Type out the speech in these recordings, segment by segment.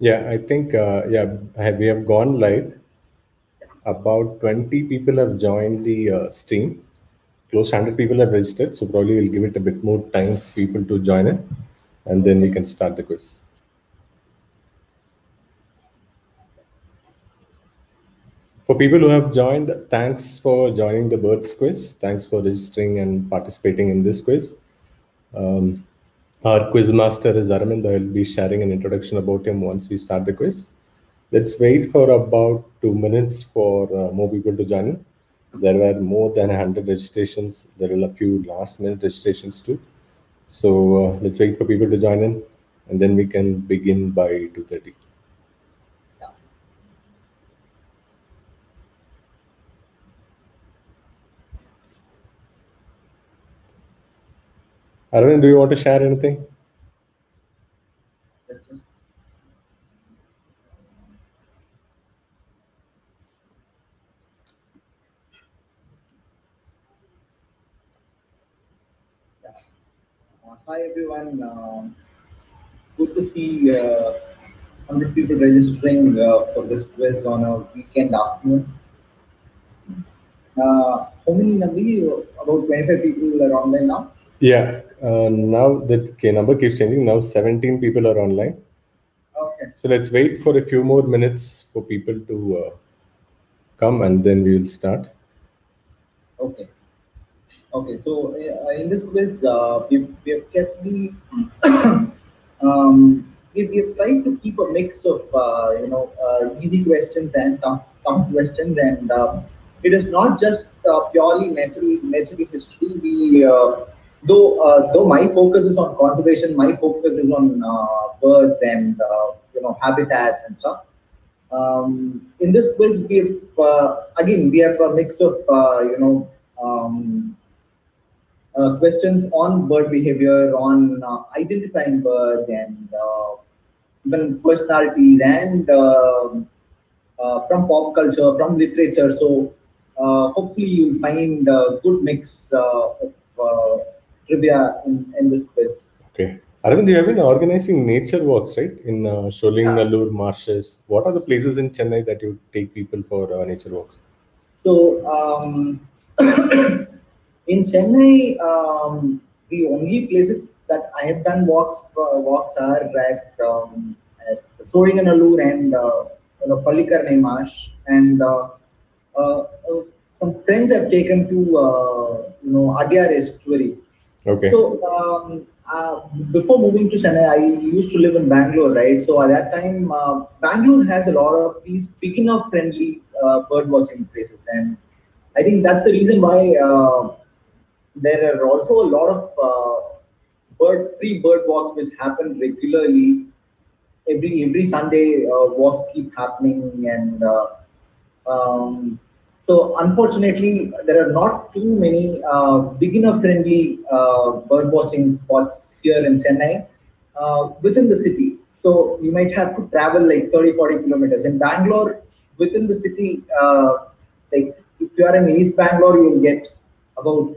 Yeah, I think uh, yeah we have gone live. About 20 people have joined the uh, stream. Close to 100 people have registered, so probably we'll give it a bit more time for people to join in, and then we can start the quiz. For people who have joined, thanks for joining the Birds quiz. Thanks for registering and participating in this quiz. Um, our quiz master is Aravind. I will be sharing an introduction about him once we start the quiz. Let's wait for about two minutes for uh, more people to join in. There were more than 100 registrations. There are a few last minute registrations too. So uh, let's wait for people to join in and then we can begin by 2.30. Arvind, do you want to share anything? Hi everyone. Uh, good to see uh, 100 people registering uh, for this quiz on a weekend afternoon. Uh, how many Navi? About 25 people are online now? Yeah, uh, now the okay, number keeps changing. Now 17 people are online. Okay. So let's wait for a few more minutes for people to uh, come and then we will start. Okay. Okay, so uh, in this quiz, uh, we've, we've kept the, um, we've, we've tried to keep a mix of, uh, you know, uh, easy questions and tough, tough questions. And it is not just uh, purely natural, natural history. We, uh, though uh, though my focus is on conservation, my focus is on uh, birds and uh, you know habitats and stuff. Um, in this quiz, we uh, again we have a mix of uh, you know um, uh, questions on bird behavior, on identifying birds, and even personalities, and from pop culture, from literature. So hopefully you'll find a good mix of trivia in, in this quiz. Okay. Aravind, you have been organizing nature walks, right? In uh, Sholinganallur yeah. marshes. What are the places in Chennai that you take people for uh, nature walks? So, um, in Chennai, um, the only places that I have done walks uh, walks are at, um, at and uh, you know, Pallikaranai Marsh. And uh, uh, some friends have taken to, uh, you know, Adyar Estuary Okay. So um, uh, before moving to Chennai, I used to live in Bangalore, right? So at that time, uh, Bangalore has a lot of these beginner-friendly uh, bird watching places, and I think that's the reason why uh, there are also a lot of uh, bird free bird walks which happen regularly. Every every Sunday, uh, walks keep happening, and um, so unfortunately, there are not too many uh, beginner-friendly uh, bird watching spots here in Chennai uh, within the city. So you might have to travel like 30, 40 kilometers. In Bangalore, within the city, uh, like if you are in East Bangalore, you'll get about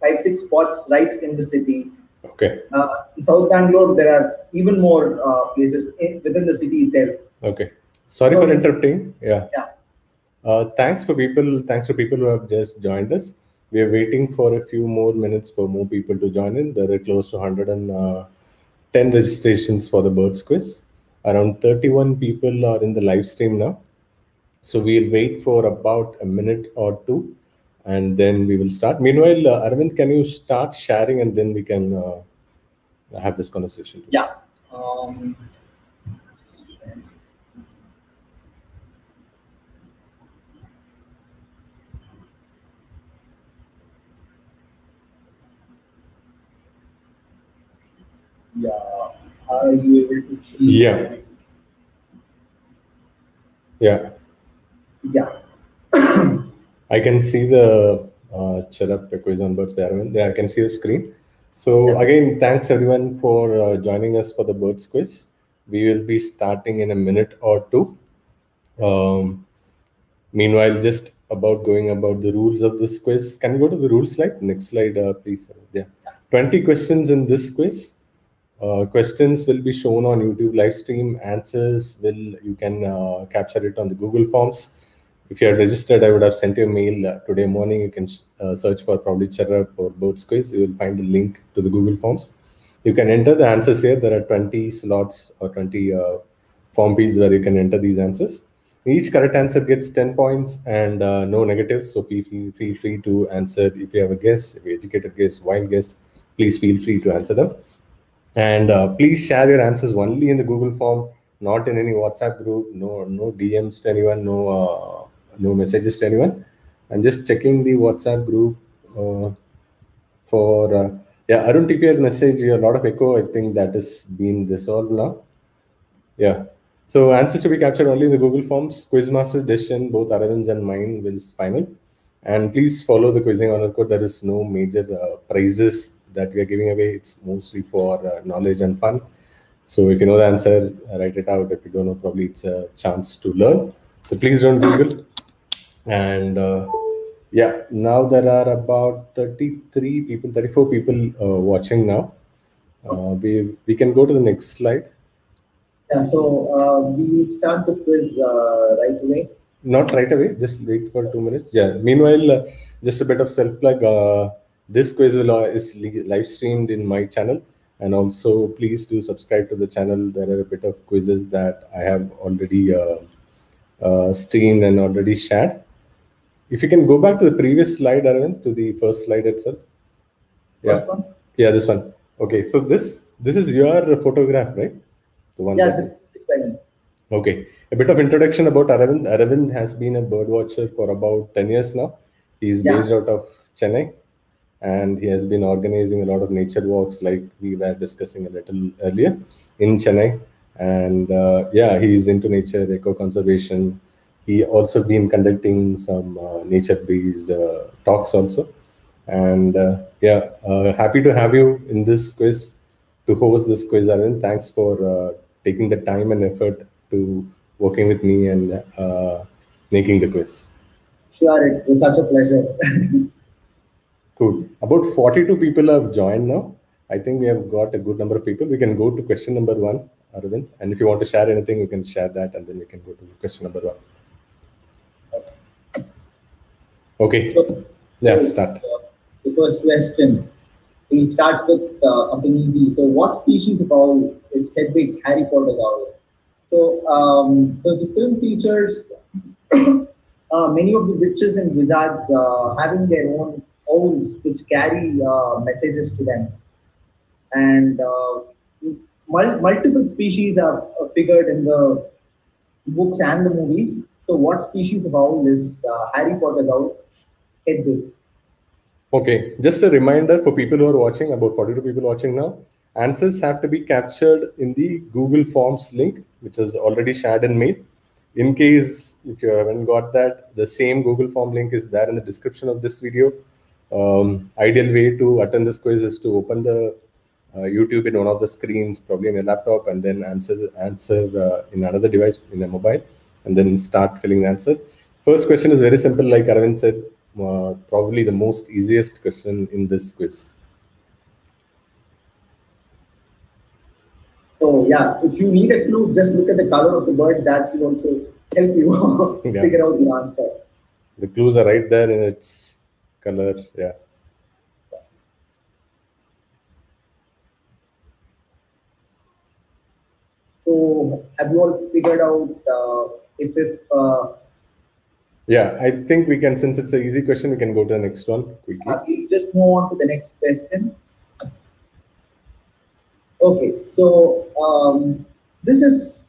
five, six spots right in the city. Okay. Uh, in South Bangalore, there are even more uh, places in, within the city itself. Okay. Sorry so, for interrupting. Yeah. Yeah. Uh, thanks for people. Thanks for people who have just joined us. We are waiting for a few more minutes for more people to join in. There are close to 110 uh, registrations for the birds quiz. Around 31 people are in the live stream now. So we'll wait for about a minute or two, and then we will start. Meanwhile, uh, Arvind, can you start sharing, and then we can uh, have this conversation? Yeah. Um, yeah are you able to see yeah yeah yeah i can see the uh, Chirrup Equation Birds. Yeah, I can see the screen. So yeah. again, thanks everyone for uh, joining us for the Birds quiz. We will be starting in a minute or two. Um, meanwhile, just about going about the rules of this quiz. Can you go to the rules slide? Next slide, uh, please. Yeah, 20 questions in this quiz Uh, questions will be shown on YouTube live stream. Answers will you can uh, capture it on the Google Forms. If you are registered, I would have sent you a mail uh, today morning. You can uh, search for probably Chirrup or Birds Quiz. You will find the link to the Google Forms. You can enter the answers here. There are 20 slots or 20 uh, form fields where you can enter these answers. Each correct answer gets 10 points and no negatives. So feel, feel free to answer. If you have a guess, if you educated guess, wild guess, please feel free to answer them. And uh, please share your answers only in the Google form, not in any WhatsApp group, no no DMs to anyone, no uh, no messages to anyone. I'm just checking the WhatsApp group uh, for uh, yeah Arun TPR message. A lot of echo. I think that has been resolved now. Yeah. So answers to be captured only in the Google Forms. Quizmaster's decision, both Arvind's and mine, will final. And please follow the quizzing honor code. There is no major uh, prizes that we are giving away. It's mostly for uh, knowledge and fun. So if you know the answer, write it out. If you don't know, probably it's a chance to learn. So please don't Google. And uh, yeah, now there are about 33 people, 34 people uh, watching now. Uh, we, we can go to the next slide. Yeah, so uh, we start the quiz uh, right away. Not right away, just wait for two minutes. Yeah, meanwhile, just a bit of self plug this quiz will, uh, is live streamed in my channel. And also please do subscribe to the channel. There are a bit of quizzes that i have already uh, uh, streamed and already shared. If you can go back to the previous slide Arvind, to the first slide itself. Yeah. Yeah this one. Okay so this this is your photograph right? The one yeah this okay. A bit of introduction about aravind. Aravind has been a bird watcher for about 10 years now. He's yeah. based out of chennai and he has been organizing a lot of nature walks like we were discussing a little earlier in Chennai. And uh, yeah, he's into nature, eco conservation. He also been conducting some uh, nature-based uh, talks also. And uh, yeah, uh, happy to have you in this quiz to host this quiz, Arvind. Thanks for uh, taking the time and effort to working with me and making the quiz. Sure, it was such a pleasure. Cool. About 42 people have joined now. I think we have got a good number of people. We can go to question number one, Arvind. And if you want to share anything, you can share that and then we can go to question number one. Okay. So, yeah, start. Uh, the first question. We'll start with uh, something easy. So, what species of owl is Hedwig Harry Potter's owl? So, um, so the film features uh, many of the witches and wizards uh, having their own owls which carry uh, messages to them. And uh, mul- multiple species are figured in the books and the movies. So, what species of owl is uh, Harry Potter's owl? Hedwig. Okay, just a reminder for people who are watching, about 42 people watching now, answers have to be captured in the Google Forms link, which is already shared in mail. In case if you haven't got that, the same Google Form link is there in the description of this video um, ideal way to attend this quiz is to open the uh, YouTube in one of the screens, probably in a laptop, and then answer answer uh, in another device in a mobile, and then start filling the answer. First question is very simple, like Arvind said, uh, probably the most easiest question in this quiz. So yeah, if you need a clue, just look at the color of the bird. That will also help you yeah. figure out the answer. The clues are right there and its color yeah. So have you all figured out uh, if if uh, yeah i think we can since it's an easy question we can go to the next one quickly. Uh, we'll just move on to the next question. Okay so um, this is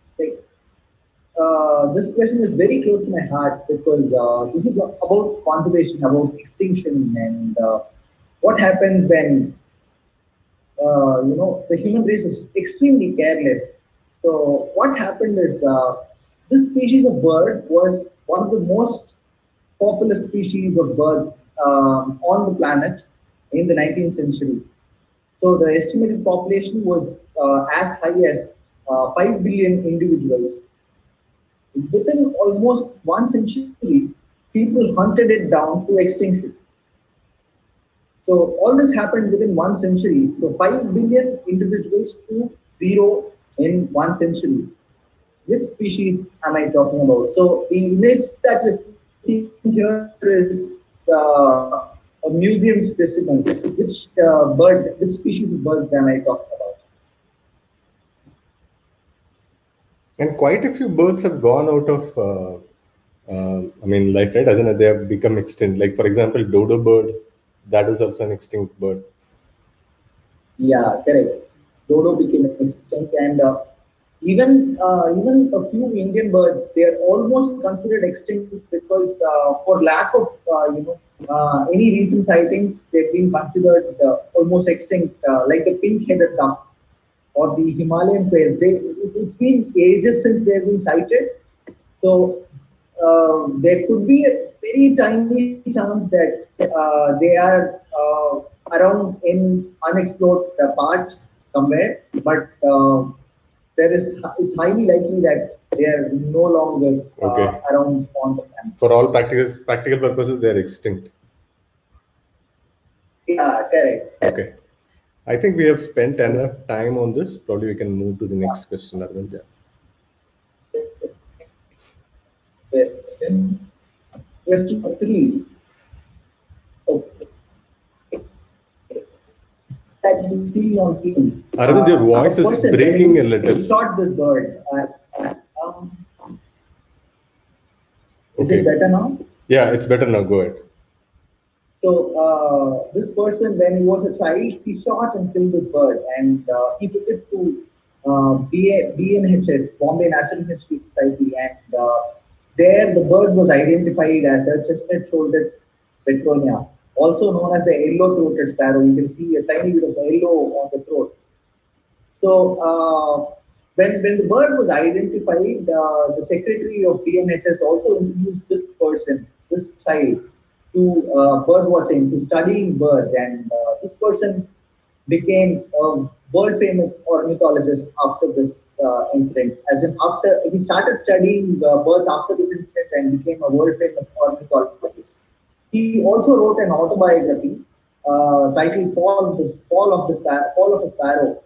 uh, this question is very close to my heart because uh, this is about conservation, about extinction, and uh, what happens when uh, you know the human race is extremely careless. So what happened is uh, this species of bird was one of the most popular species of birds um, on the planet in the 19th century. So the estimated population was as high as 5 billion individuals within almost one century, people hunted it down to extinction. So all this happened within one century. So 5 billion individuals to zero in one century. Which species am I talking about? So the image that you're here is uh, a museum specimen. Which uh, bird, which species of bird am I talking about? And quite a few birds have gone out of, uh, uh, I mean, life, right? As in, they have become extinct. Like, for example, dodo bird, that is also an extinct bird. Yeah, correct. Dodo became extinct, and uh, even uh, even a few Indian birds, they are almost considered extinct because uh, for lack of uh, you know any recent sightings, they've been considered almost extinct, like the pink-headed duck or the Himalayan quail. They, it, has been ages since they've been sighted, so um, there could be a very tiny chance that uh, they are uh, around in unexplored uh, parts somewhere, but um, there is it's highly likely that they are no longer uh, okay. around on the planet. For all practical practical purposes, they are extinct. Yeah, correct. Okay. I think we have spent enough time on this. Probably we can move to the next question, Arvind. Yeah. Question. Question three. that you see on TV. Arvind, your uh, voice is breaking a little. Shot this bird. Uh, um, is okay. it better now? Yeah, it's better now. Go ahead. So uh, this person, when he was a child, he shot and killed this bird, and uh, he took it to uh, BA, BNHS, Bombay Natural History Society, and uh, there the bird was identified as a chestnut-shouldered petronia also known as the yellow-throated sparrow. You can see a tiny bit of yellow on the throat. So uh, when, when the bird was identified, uh, the secretary of BNHS also introduced this person, this child, to uh, bird watching, to studying birds. And uh, this person became a world famous ornithologist after this uh, incident. As in, after he started studying uh, birds after this incident and became a world famous ornithologist. He also wrote an autobiography uh, titled "Fall of the Fall of the Sparrow," Fall of a Sparrow,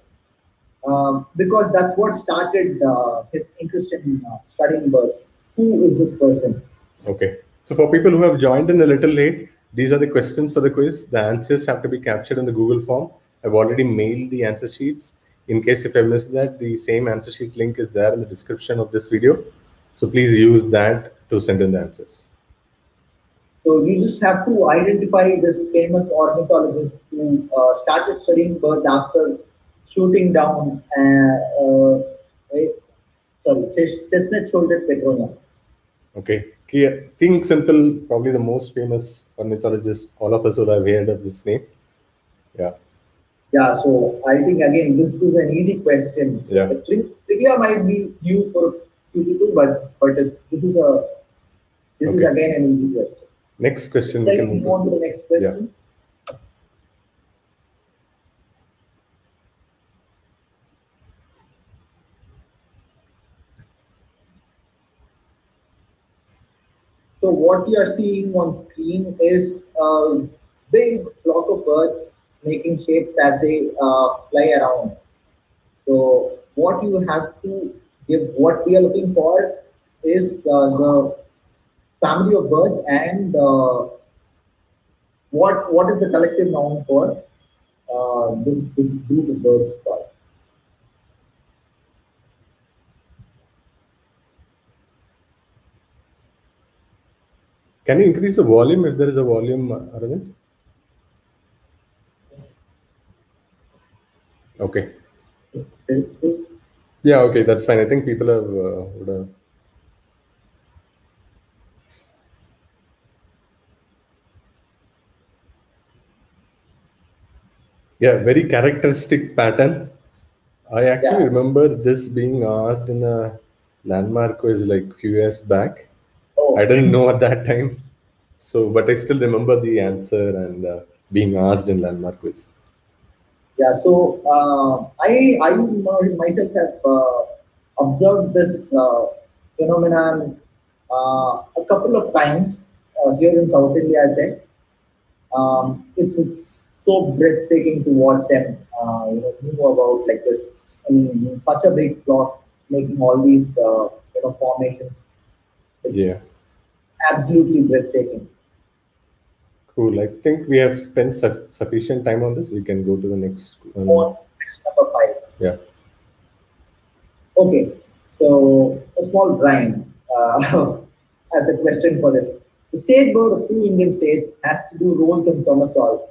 um, because that's what started uh, his interest in studying birds. Who is this person? Okay, so for people who have joined in a little late, these are the questions for the quiz. The answers have to be captured in the Google form. I've already mailed the answer sheets. In case if I missed that, the same answer sheet link is there in the description of this video. So please use that to send in the answers. So you just have to identify this famous ornithologist who uh, started studying birds after shooting down, uh, uh, sorry, chestnut-shouldered petronia. Okay. Think Simple, probably the most famous ornithologist. All of us would have heard of this name. Yeah. Yeah. So I think again, this is an easy question. Yeah. The trivia might be new for a few people, but but this is a this okay. is again an easy question. Next question. we can move on to the next question. Yeah. So what you are seeing on screen is a big flock of birds making shapes as they uh, fly around. So what you have to give, what we are looking for is uh, the family of birds and uh, what what is the collective noun for uh, this this group of birds called? Can you increase the volume if there is a volume, Arvind? Okay. Yeah, okay, that's fine. I think people have uh, would have Yeah, very characteristic pattern. I actually yeah. remember this being asked in a landmark quiz like few years back. I didn't know at that time. So, but I still remember the answer and uh, being asked in landmark quiz. Yeah, so uh, I, I myself have uh, observed this uh, phenomenon uh, a couple of times uh, here in South India. I think um, it's it's so breathtaking to watch them, uh, you know, move about like this in such a big plot, making all these, uh, you know, formations. It's Yeah. Absolutely breathtaking. Cool. I think we have spent su- sufficient time on this. We can go to the next one. On question number five. Yeah. Okay, so a small rhyme uh, as the question for this. The state bird of two Indian states has to do rolls and somersaults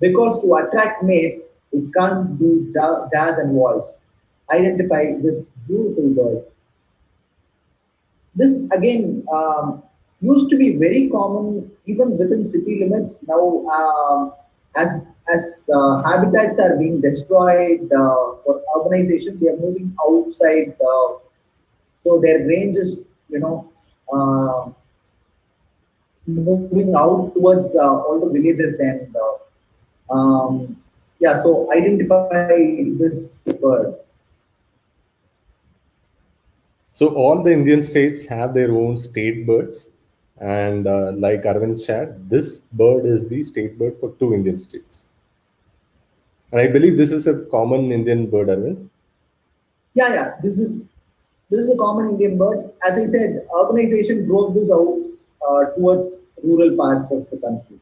because to attract mates, it can't do jazz and waltz. Identify this beautiful bird. This again um, used to be very common even within city limits. Now, um, as as uh, habitats are being destroyed uh, for urbanization, they are moving outside. Uh, so their range is, you know, uh, moving out towards uh, all the villages and uh, um, yeah. So identify this bird. So all the Indian states have their own state birds, and uh, like Arvind said, this bird is the state bird for two Indian states. And I believe this is a common Indian bird, Arvind. Yeah, yeah. This is this is a common Indian bird. As I said, urbanization drove this out uh, towards rural parts of the country.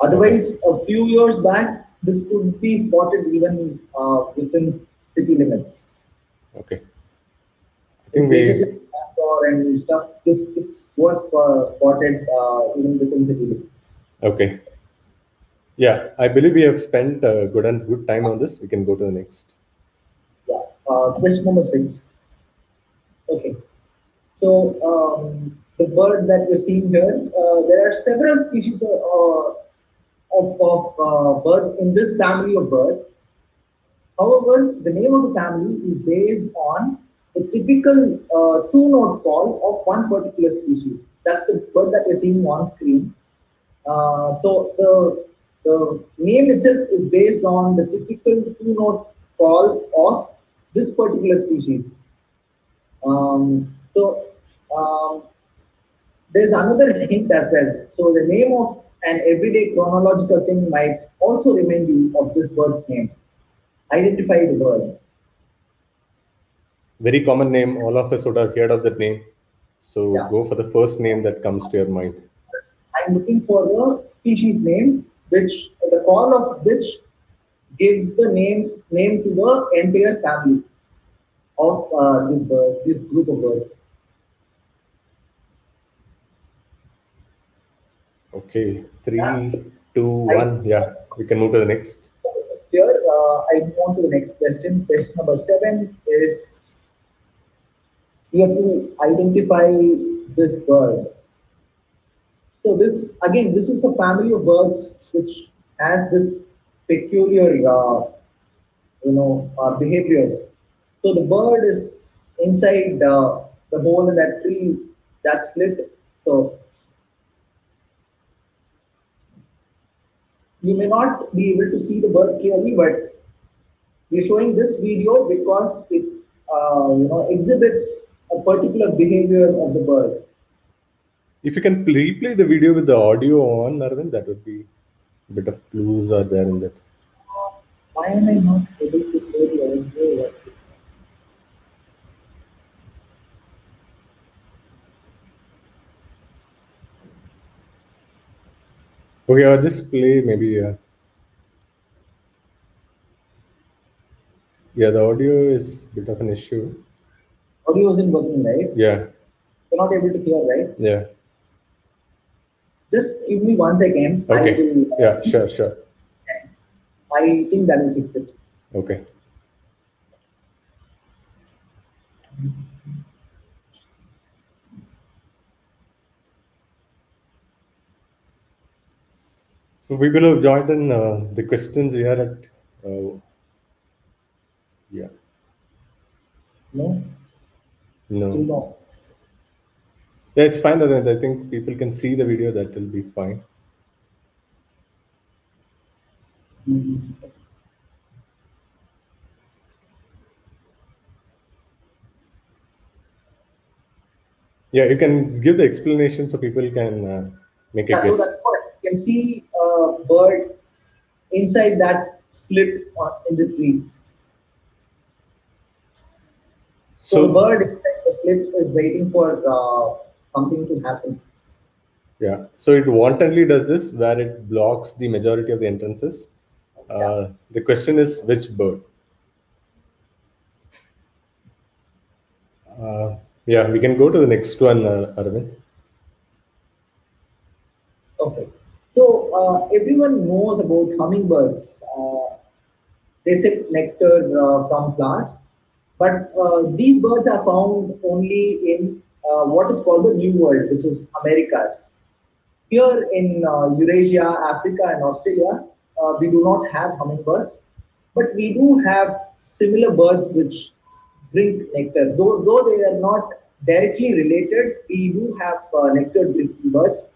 Otherwise, a few years back, this could be spotted even uh, within city limits. Okay. Think we and stuff. This, this was uh, spotted uh, even within city limits. okay. Yeah, I believe we have spent a good and good time on this. We can go to the next. Yeah. Uh, question number six. Okay. So um, the bird that you're seeing here, uh, there are several species of, uh, of, of uh, bird in this family of birds. However, the name of the family is based on the typical uh, two-note call of one particular species. That's the bird that you're seeing on screen. Uh, so the the name itself is based on the typical two-note call of this particular species. Um, so um, there's another hint as well. So the name of an everyday chronological thing might also remind you of this bird's name. Identify the bird. Very common name. All of us would have heard of that name. So Yeah. go for the first name that comes to your mind. I'm looking for the species name, which the call of which gives the names name to the entire family of uh, this bird, this group of birds. Okay, three, two, one. Yeah, we can move to the next. Here, uh, I move on to the next question. Question number seven is you have to identify this bird. So this again, this is a family of birds which has this peculiar, uh, you know, uh, behavior. So the bird is inside uh, the hole in that tree that's lit. So you may not be able to see the bird clearly, but we're showing this video because it uh, you know exhibits particular behavior of the bird. If you can replay the video with the audio on, Arvind, that would be a bit of clues are there in that. Why am I not able to play the audio yet? Okay, I'll just play maybe. Uh, yeah, the audio is a bit of an issue. Audio isn't working, right? Yeah, You're not able to hear, right? yeah. Just give me one second. I Okay. will, Yeah, sure, sure. I think that will fix it. Okay. So people have joined in uh, the questions we are at. Uh, yeah, No, no. still no. Yeah, it's fine. I think people can see the video. That will be fine. Mhm. Yeah, you can give the explanation so people can uh, make a Yeah, so guess. that's what you can see a bird inside that slit in the tree. So, So- the bird the slit is waiting for uh, something to happen. Yeah. So it wantonly does this where it blocks the majority of the entrances. Uh, the question is which bird? Uh, yeah, we can go to the next one, uh, Arvind. Okay. So uh, everyone knows about hummingbirds. Uh, they sip nectar uh, from plants, but uh, these birds are found only in uh, what is called the New World, which is Americas. Here in uh, Eurasia, Africa, and Australia, uh, we do not have hummingbirds, but we do have similar birds which drink nectar. Though, though they are not directly related, we do have uh, nectar drinking birds.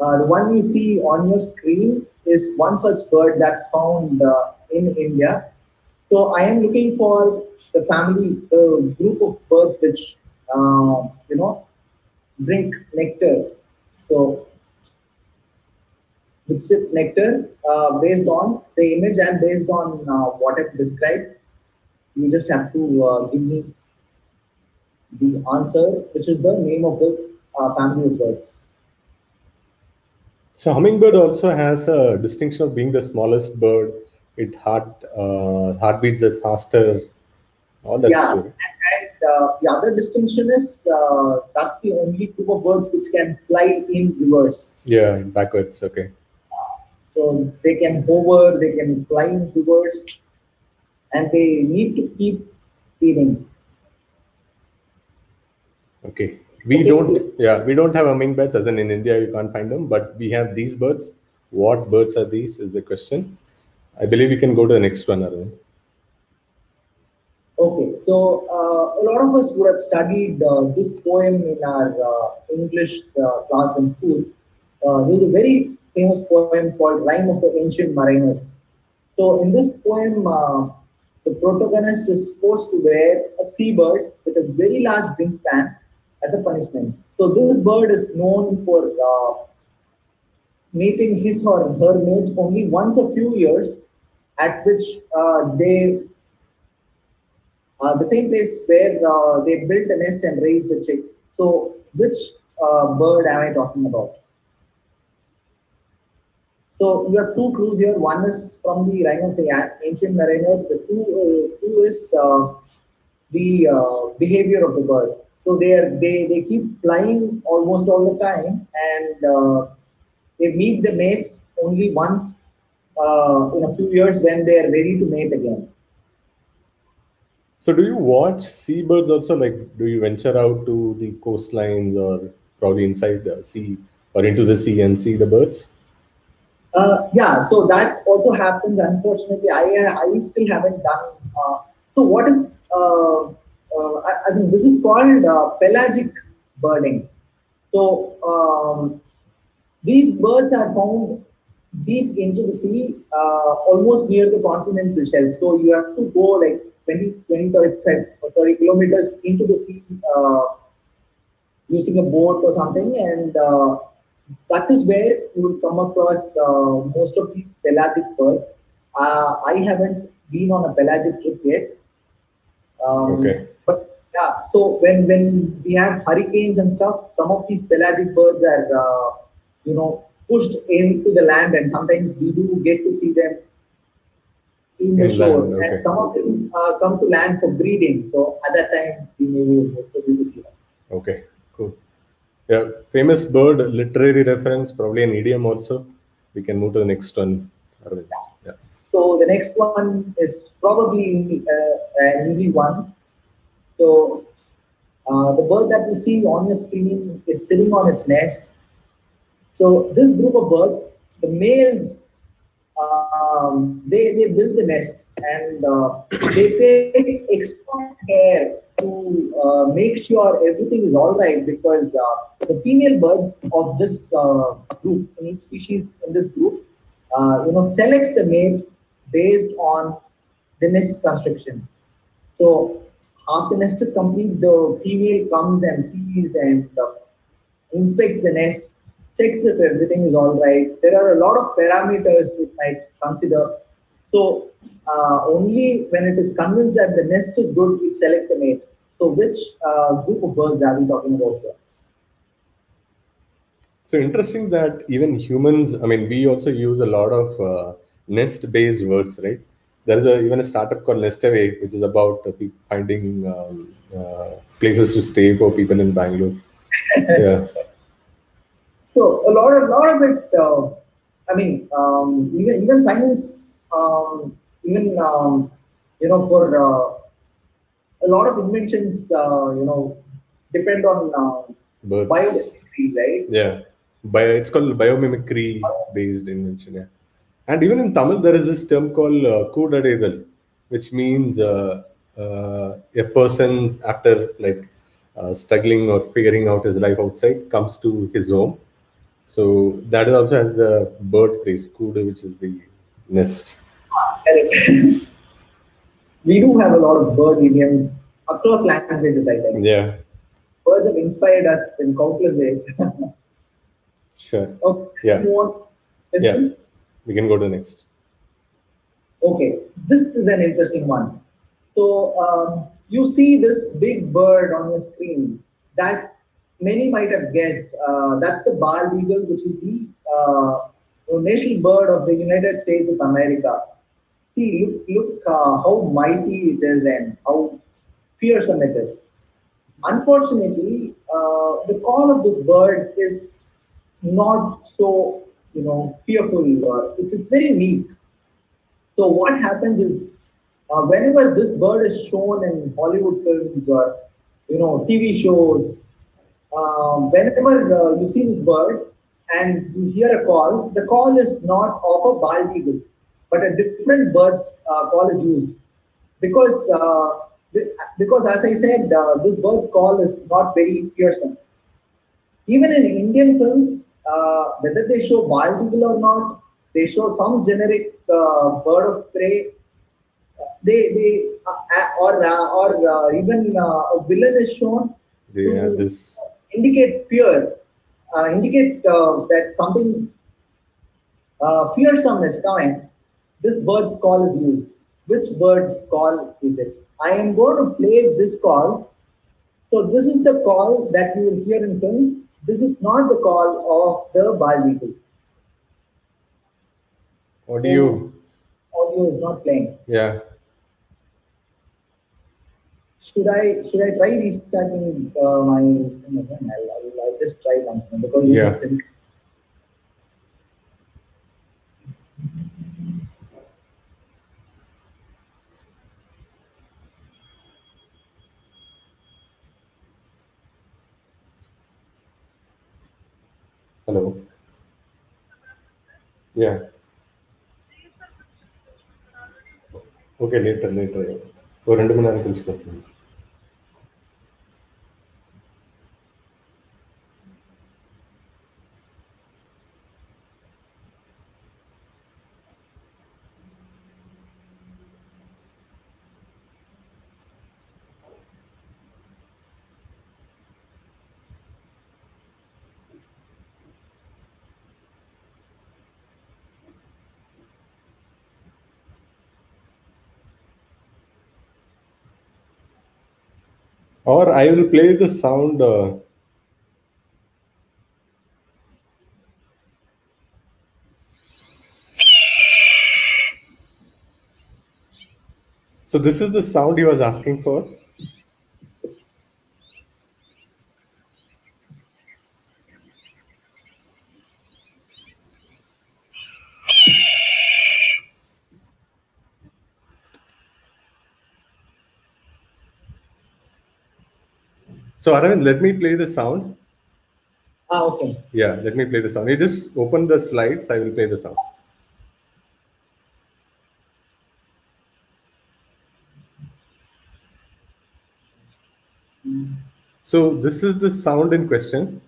The one you see on your screen is one such bird that's found in India. So I am looking for the family, the group of birds which uh, you know drink nectar. So which sip nectar uh, based on the image and based on uh, what I've described. You just have to uh, give me the answer, which is the name of the uh, family of birds. So hummingbird also has a distinction of being the smallest bird. It heart uh, heartbeats are faster. All that Yeah. story. And uh, the other distinction is uh, that's the only group of birds which can fly in reverse. Yeah, backwards. Okay. So they can hover, they can fly in reverse, and they need to keep feeding. Okay. We Okay. don't, yeah, we don't have hummingbirds, as in in India, you can't find them, but we have these birds. What birds are these? Is the question. I believe we can go to the next one, Arvind. Okay, so uh, a lot of us would have studied uh, this poem in our uh, English uh, class in school. Uh, there's a very famous poem called Rime of the Ancient Mariner. So in this poem, uh, the protagonist is forced to wear a seabird with a very large wingspan as a punishment. So this bird is known for meeting his or her mate only once a few years, at which they uh, the same place where uh, they built a nest and raised a chick. So, which uh, bird am I talking about? So, you have two clues here. One is from the Rime of the Ancient Mariner. The two, uh, two is uh, the uh, behavior of the bird. So, they are they they keep flying almost all the time, and they meet the mates only once in a few years when they are ready to mate again. So, do you watch seabirds also? Like, do you venture out to the coastlines or probably inside the sea or into the sea and see the birds? Uh, yeah, so that also happens. Unfortunately, I I still haven't done. Uh, so what is uh, uh, as in this is called uh, pelagic birding. So um, these birds are found deep into the sea, uh, almost near the continental shelf. So you have to go like 20, 20 30, 30 kilometers into the sea uh, using a boat or something, and uh, that is where you will come across uh, most of these pelagic birds. Uh, I haven't been on a pelagic trip yet. Um, Okay. But yeah, so when when we have hurricanes and stuff, some of these pelagic birds are, uh, you know, pushed into the land, and sometimes we do get to see them in the shore. land, okay. And some of them uh, come to land for breeding. So at that time, we may be able to see them. Okay, cool. Yeah, famous bird literary reference, probably an idiom also. We can move to the next one, Arvind. Yeah. So the next one is probably uh, an easy one. So uh, the bird that you see on your screen is sitting on its nest. So this group of birds, the males, um, they, they build the nest and uh, they pay extra care to uh, make sure everything is all right because uh, the female birds of this uh, group, in each species in this group, uh, you know, selects the mate based on the nest construction. So after nest is complete, the female comes and sees and uh, inspects the nest checks if everything is all right. There are a lot of parameters it might consider. So uh, only when it is convinced that the nest is good, we select the mate. So which uh, group of birds are we talking about here? So interesting that even humans, I mean, we also use a lot of uh, nest-based words, right? There is a, even a startup called Nestaway, which is about uh, finding um, uh, places to stay for people in Bangalore. yeah. So a lot of lot of it. Uh, I mean, um, even even science, um, even um, you know, for uh, a lot of inventions, uh, you know, depend on uh, biomimicry, right? Yeah. Bio, it's called biomimicry based invention. Yeah. And even in Tamil, there is this term called uh, which means uh, uh, a person after like uh, struggling or figuring out his life outside comes to his home. So that is also has the bird phrase, Kuda, which is the nest. Correct. we do have a lot of bird idioms across languages, I think. Yeah, Birds have inspired us in countless ways. sure. okay. Yeah. You want question? We can go to the next. Okay, this is an interesting one. So um, you see this big bird on your screen that many might have guessed. Uh, that's the bald eagle, which is the uh, national bird of the United States of America. See, look, look uh, how mighty it is and how fearsome it is. Unfortunately, uh, the call of this bird is not so, you know, fearful. Or it's, it's very meek. So what happens is, uh, whenever this bird is shown in Hollywood films or you know TV shows, um, whenever uh, you see this bird and you hear a call, the call is not of a bald eagle, but a different bird's uh, call is used because uh, because as I said, uh, this bird's call is not very fearsome. Even in Indian films, uh, whether they show bald eagle or not, they show some generic uh, bird of prey. They they uh, or uh, or uh, even uh, a villain is shown They have this. Indicate fear, uh, indicate uh, that something uh, fearsome is coming. This bird's call is used. Which bird's call is it? I am going to play this call. So this is the call that you will hear in films. This is not the call of the eagle. Audio. Audio is not playing. Yeah should I should I try restarting uh, my thing again? I'll, I'll, I'll just try something because yeah. Hello. Yeah. Okay Later. Later ఓ రెండు మూడు నెలలు కలిసి Or I will play the sound. Uh, so this is the sound he was asking for. So Aravind, let me play the sound. Ah, okay. Yeah, let me play the sound. You just open the slides. I will play the sound. So this is the sound in question.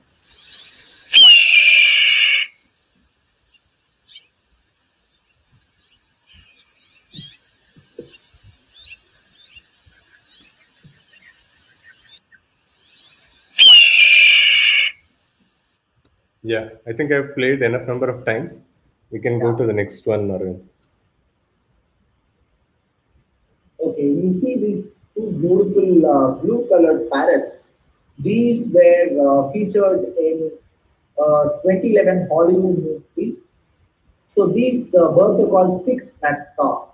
Yeah, I think I've played enough number of times. We can go to the next one, Arvind. Okay, you see these two beautiful uh, blue colored parrots. These were uh, featured in uh, 2011 Hollywood movie. So these uh, birds are called Spix macaw.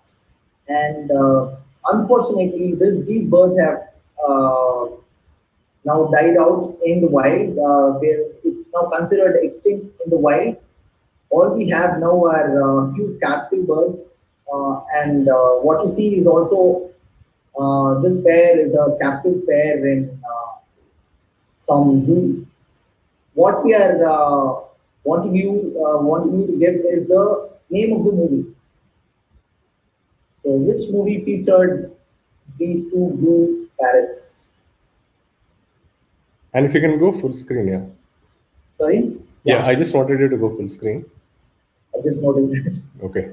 And uh, unfortunately, this, these birds have uh, now died out in the wild. Uh, it's now considered extinct in the wild. All we have now are uh, few captive birds, uh, and uh, what you see is also uh, this pair is a captive pair in some zoo. What we are wanting you wanting you to give is the name of the movie. So, which movie featured these two blue parrots? And if you can go full screen, yeah. Sorry. Yeah, I just wanted you to go full screen. I just noticed that. Okay.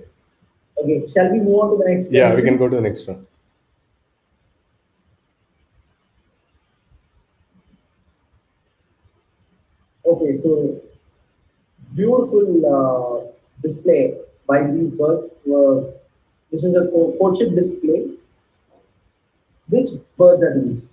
Okay, shall we move on to the next? Yeah, we can go to the next one. Okay, so beautiful uh, display by these birds. Were, this is a co- courtship display. Which birds are these?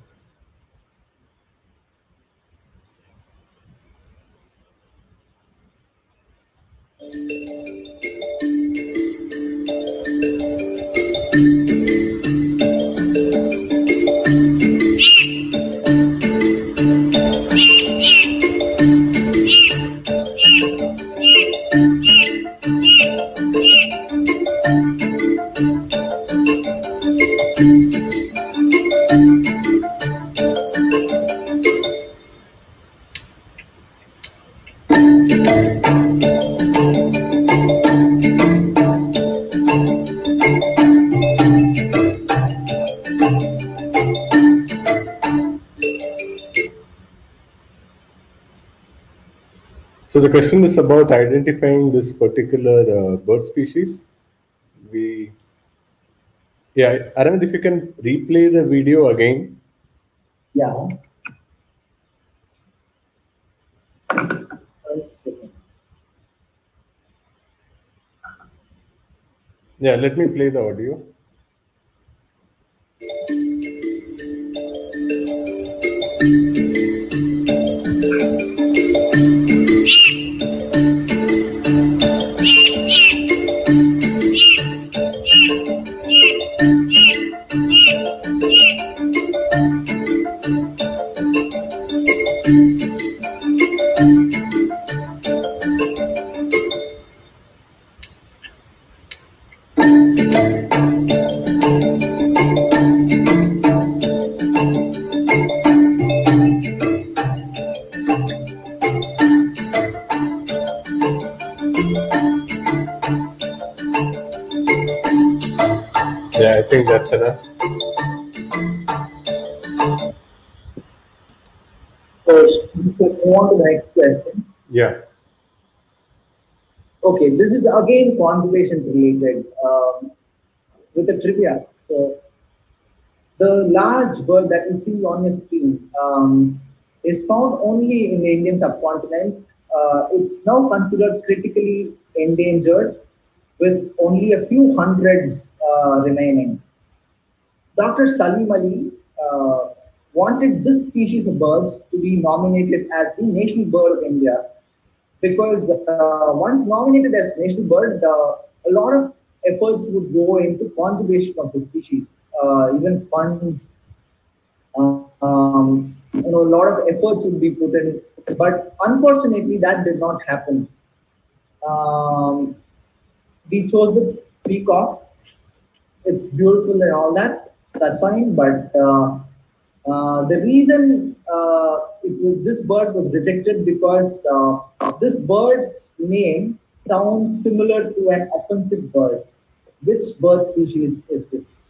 Question is about identifying this particular uh, bird species. We, yeah, Arvind, if you can replay the video again. Yeah. Yeah, let me play the audio. On to the next question. Yeah. Okay, this is again conservation related um, with the trivia. So, the large bird that you see on your screen um, is found only in the Indian subcontinent. Uh, it's now considered critically endangered, with only a few hundreds uh, remaining. Dr. Salim Ali uh, wanted this species of birds to be nominated as the national bird of India because uh, once nominated as national bird, uh, a lot of efforts would go into conservation of the species, uh, even funds. um, you know, a lot of efforts would be put in, but unfortunately, that did not happen. Um, we chose the peacock. It's beautiful and all that. That's fine, but uh, the reason uh, it was, this bird was rejected because uh, this bird's name sounds similar to an offensive bird. Which bird species is this?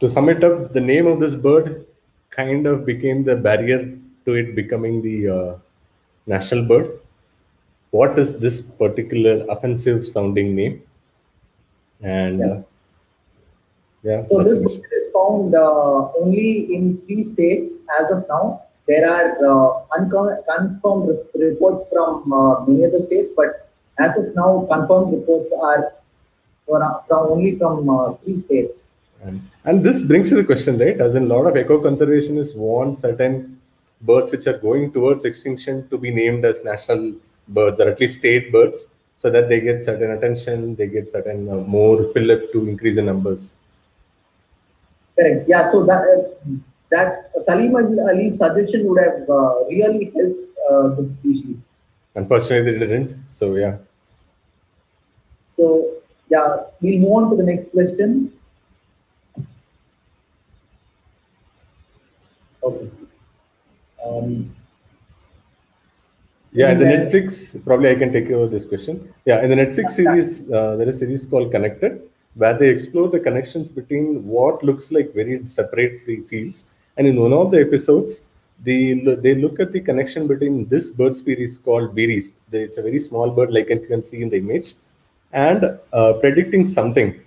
To sum it up, the name of this bird kind of became the barrier to it becoming the uh, national bird. What is this particular offensive sounding name? And Yeah. uh, yeah, So this bird is found uh, only in three states as of now. there are uh, unconfirmed reports from uh, many other states, but as of now, confirmed reports are from only from uh, three states. And, and this brings to the question, right? As in, a lot of eco conservationists want certain birds which are going towards extinction to be named as national birds or at least state birds so that they get certain attention, they get certain uh, more fill up to increase the numbers. Correct. Yeah. So that uh, that Salim Ali's suggestion would have uh, really helped uh, the species. Unfortunately, they didn't. So yeah. So yeah, we'll move on to the next question. Okay. Um, yeah, in the Netflix, probably I can take over this question. Yeah, in the Netflix series, uh, there is a series called Connected, where they explore the connections between what looks like very separate fields. And in one of the episodes, they, they look at the connection between this bird species called Veeries. It's a very small bird, like you can see in the image, and uh, predicting something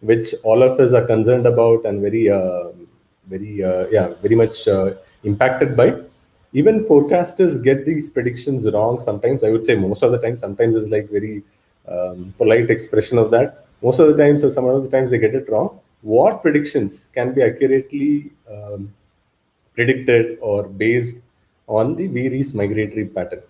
which all of us are concerned about and very, uh, very, uh, yeah, very much uh, impacted by even forecasters get these predictions wrong sometimes i would say most of the time sometimes it's like very um, polite expression of that most of the times or some of the times they get it wrong. What predictions can be accurately um, predicted or based on the Veeries migratory pattern.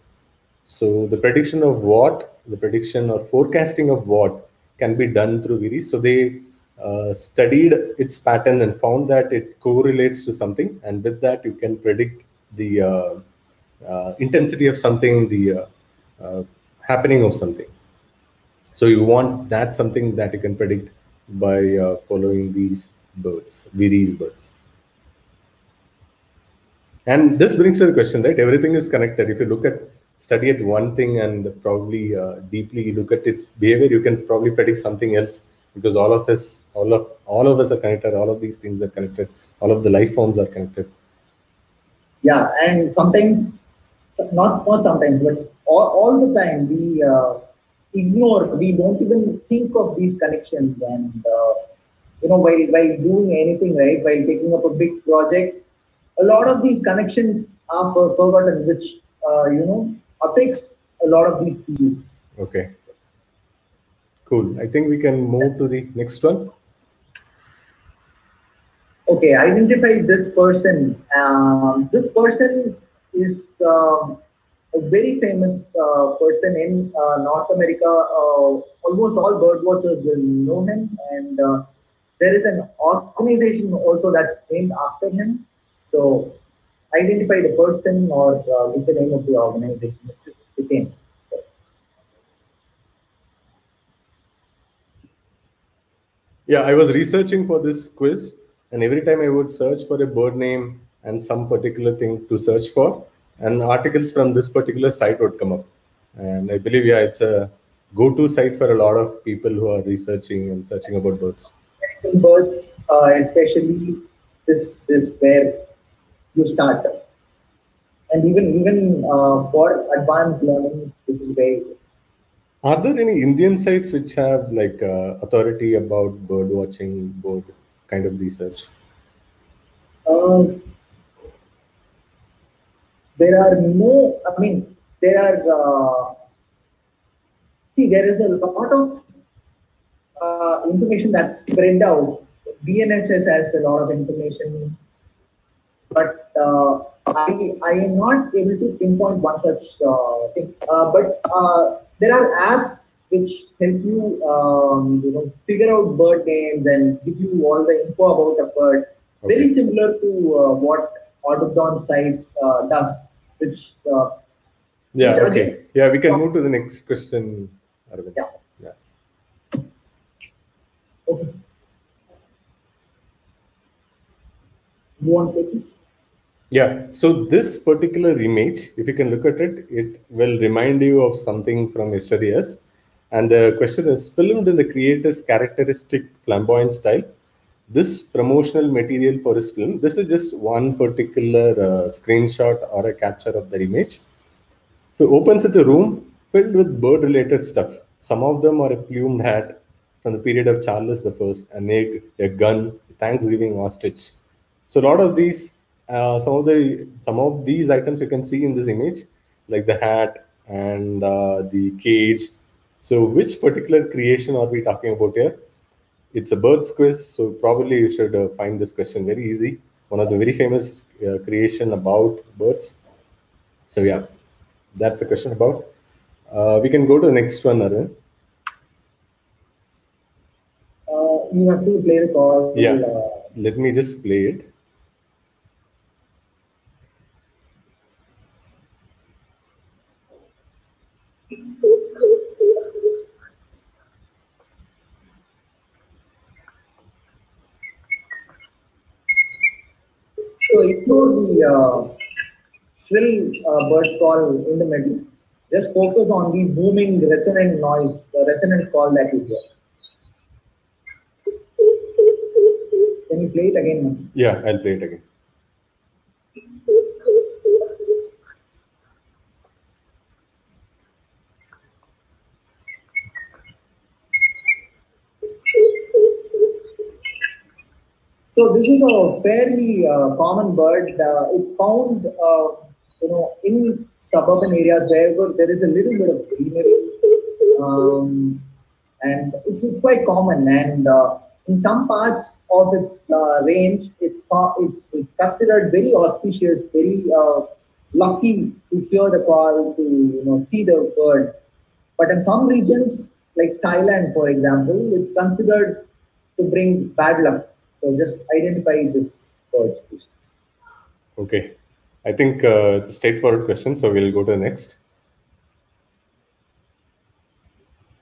So the prediction of what the prediction or forecasting of what can be done through Veeries. So they uh, studied its pattern and found that it correlates to something and with that you can predict the uh, uh, intensity of something, the uh, happening of something. So you want that's something that you can predict by following these birds, Veeries birds. And this brings to the question, right? Everything is connected. If you look at study at one thing and probably uh, deeply look at its behavior, you can probably predict something else because all of us, all of all of us are connected. All of these things are connected. All of the life forms are connected yeah and sometimes not not sometimes but all, all the time we uh, ignore. We don't even think of these connections and uh, you know while while doing anything right while taking up a big project a lot of these connections are for, forgotten which uh, you know affects a lot of these things. Okay. Cool. I think we can move to the next one. Okay, identify this person. Um, this person is um, a very famous uh, person in uh, North America. Uh, almost all bird watchers will know him, and uh, there is an organization also that's named after him. So, identify the person or uh, with the name of the organization. It's, the same. Yeah, I was researching for this quiz and every time I would search for a bird name and some particular thing to search for, and articles from this particular site would come up. And I believe, yeah, it's a go-to site for a lot of people who are researching and searching about birds. Birds, uh, especially, this is where you start. And even even uh, for advanced learning, this is where. Are there any Indian sites which have like uh, authority about bird watching, bird kind of research? Um, there are no, I mean, there are, uh, see, there is a lot of uh, information that's spread out. BNHS has a lot of information, but uh, I, I am not able to pinpoint one such uh, thing. Uh, but uh, there are apps which help you, um, you know, figure out bird names and give you all the info about a bird. Okay. Very similar to uh, what Audubon site uh, does, which. Uh, yeah. Which okay. Again, yeah, we can move to the next question. Arvind. Yeah. Yeah. Okay. You want to take this? Yeah, so this particular image, if you can look at it, it will remind you of something from. Yes, and the question is filmed in the creator's characteristic flamboyant style. This promotional material for his film, this is just one particular uh, screenshot or a capture of the image. So opens with a room filled with bird related stuff. Some of them are a plumed hat from the period of Charles I, an egg, a gun, Thanksgiving ostrich. So a lot of these uh, some of the some of these items you can see in this image, like the hat and uh, the cage. So which particular creation are we talking about here? It's a birds quiz, so probably you should uh, find this question very easy. One of the very famous uh, creation about birds. So yeah, that's the question about. Uh, we can go to the next one, Arvind. Uh, you have to play the call. Yeah. Uh, Let me just play it. So the uh, shrill uh, bird call in the middle. Just focus on the booming resonant noise, the resonant call that you hear. Can you play it again? Yeah, I'll play it again. So this is a fairly uh, common bird. Uh, it's found, uh, you know, in suburban areas wherever there is a little bit of greenery, um, and it's it's quite common. And uh, in some parts of its uh, range, it's it's it's considered very auspicious, very uh, lucky to hear the call, to you know see the bird. But in some regions, like Thailand, for example, it's considered to bring bad luck. So just identify this search. Okay. I think uh, it's a straightforward question, so we'll go to the next.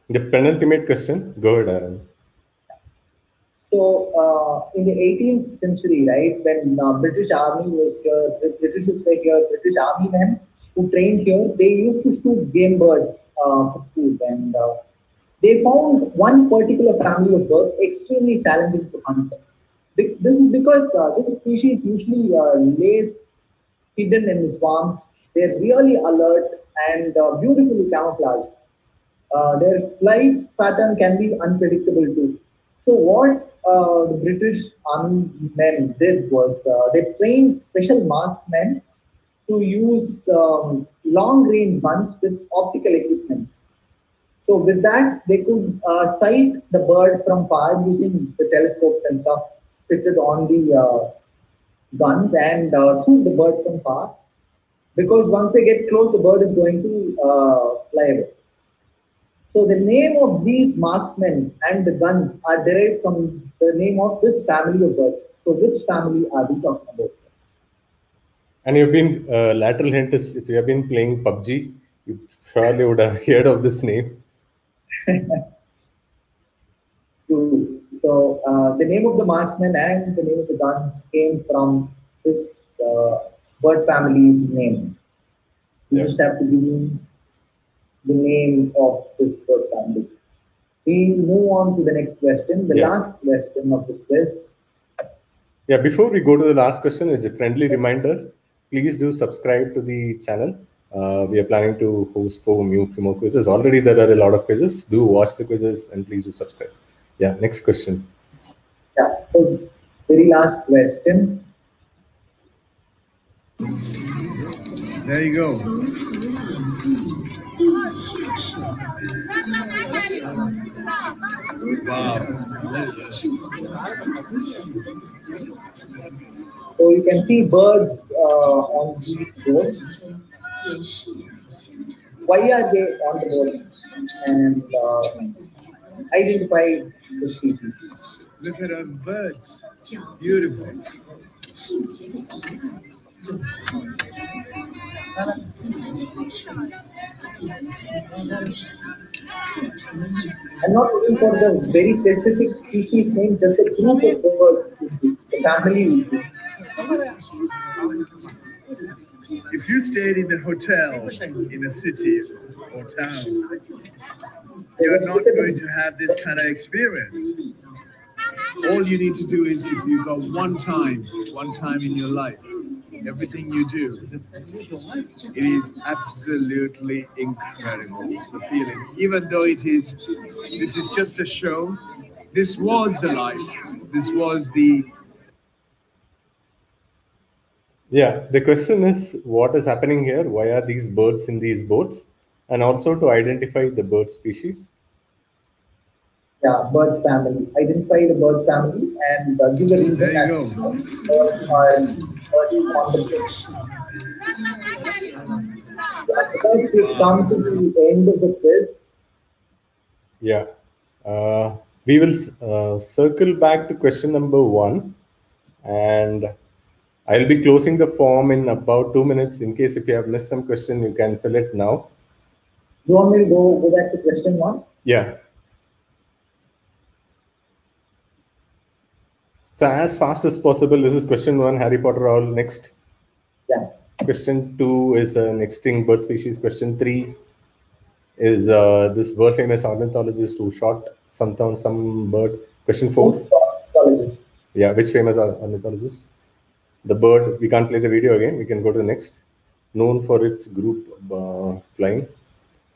The penultimate question. Go ahead, Aaron. So uh, in the 18th century, right, when uh, British Army was here, British were here, British Army men who trained here, they used to shoot game birds uh, for food, and uh, they found one particular family of birds extremely challenging to hunt. This is because uh, this species usually uh, lays hidden in the swamps. They're really alert and uh, beautifully camouflaged. Their flight pattern can be unpredictable too. So what uh, the British army men did was uh, they trained special marksmen to use um, long-range guns with optical equipment. So with that, they could uh, sight the bird from far using the telescopes and stuff fitted on the uh, guns and uh, shoot the bird from far. Because once they get close, the bird is going to uh, fly away. So the name of these marksmen and the guns are derived from the name of this family of birds. So which family are we talking about? And you've been uh, lateral hint is if you have been playing PUBG, you surely would have heard of this name. True. So uh, the name of the marksman and the name of the guns came from this uh, bird family's name. You just have to give me the name of this bird family. We move on to the next question. The last question of this quiz. Yeah, before we go to the last question, is a friendly reminder. Please do subscribe to the channel. Uh, we are planning to host four new few more quizzes. Already there are a lot of quizzes. Do watch the quizzes and please do subscribe. Yeah, next question. Yeah. So very last question. There you go. Wow. So you can see birds uh, on these boards. Why are they on the boards? And uh, identify the species. Look at our birds. Beautiful. I'm not looking for the very specific species name, just the group of birds, the family. If you stayed in a hotel in a city or town, you're not going to have this kind of experience. All you need to do is if you go one time, one time in your life, everything you do, it is absolutely incredible. The feeling, even though it is, this is just a show. This was the life. This was the Yeah, the question is what is happening here? Why are these birds in these boats? And also to identify the bird species. Yeah, bird family. Identify the bird family and uh, give a reason There you as go. to why birds are first on the list. Yeah, because we come to the end of the quiz. Yeah. Uh, we will uh, circle back to question number one. And I'll be closing the form in about two minutes. In case if you have missed some question, you can fill it now. Do you want me to go, go back to question one? Yeah. So as fast as possible, this is question one, Harry Potter all next. Yeah. Question two is an extinct bird species. Question three is uh, this world famous ornithologist who shot some town, some bird. Question four, Colleges. yeah, which famous ornithologist? The bird, we can't play the video again. We can go to the next. Known for its group uh, flying.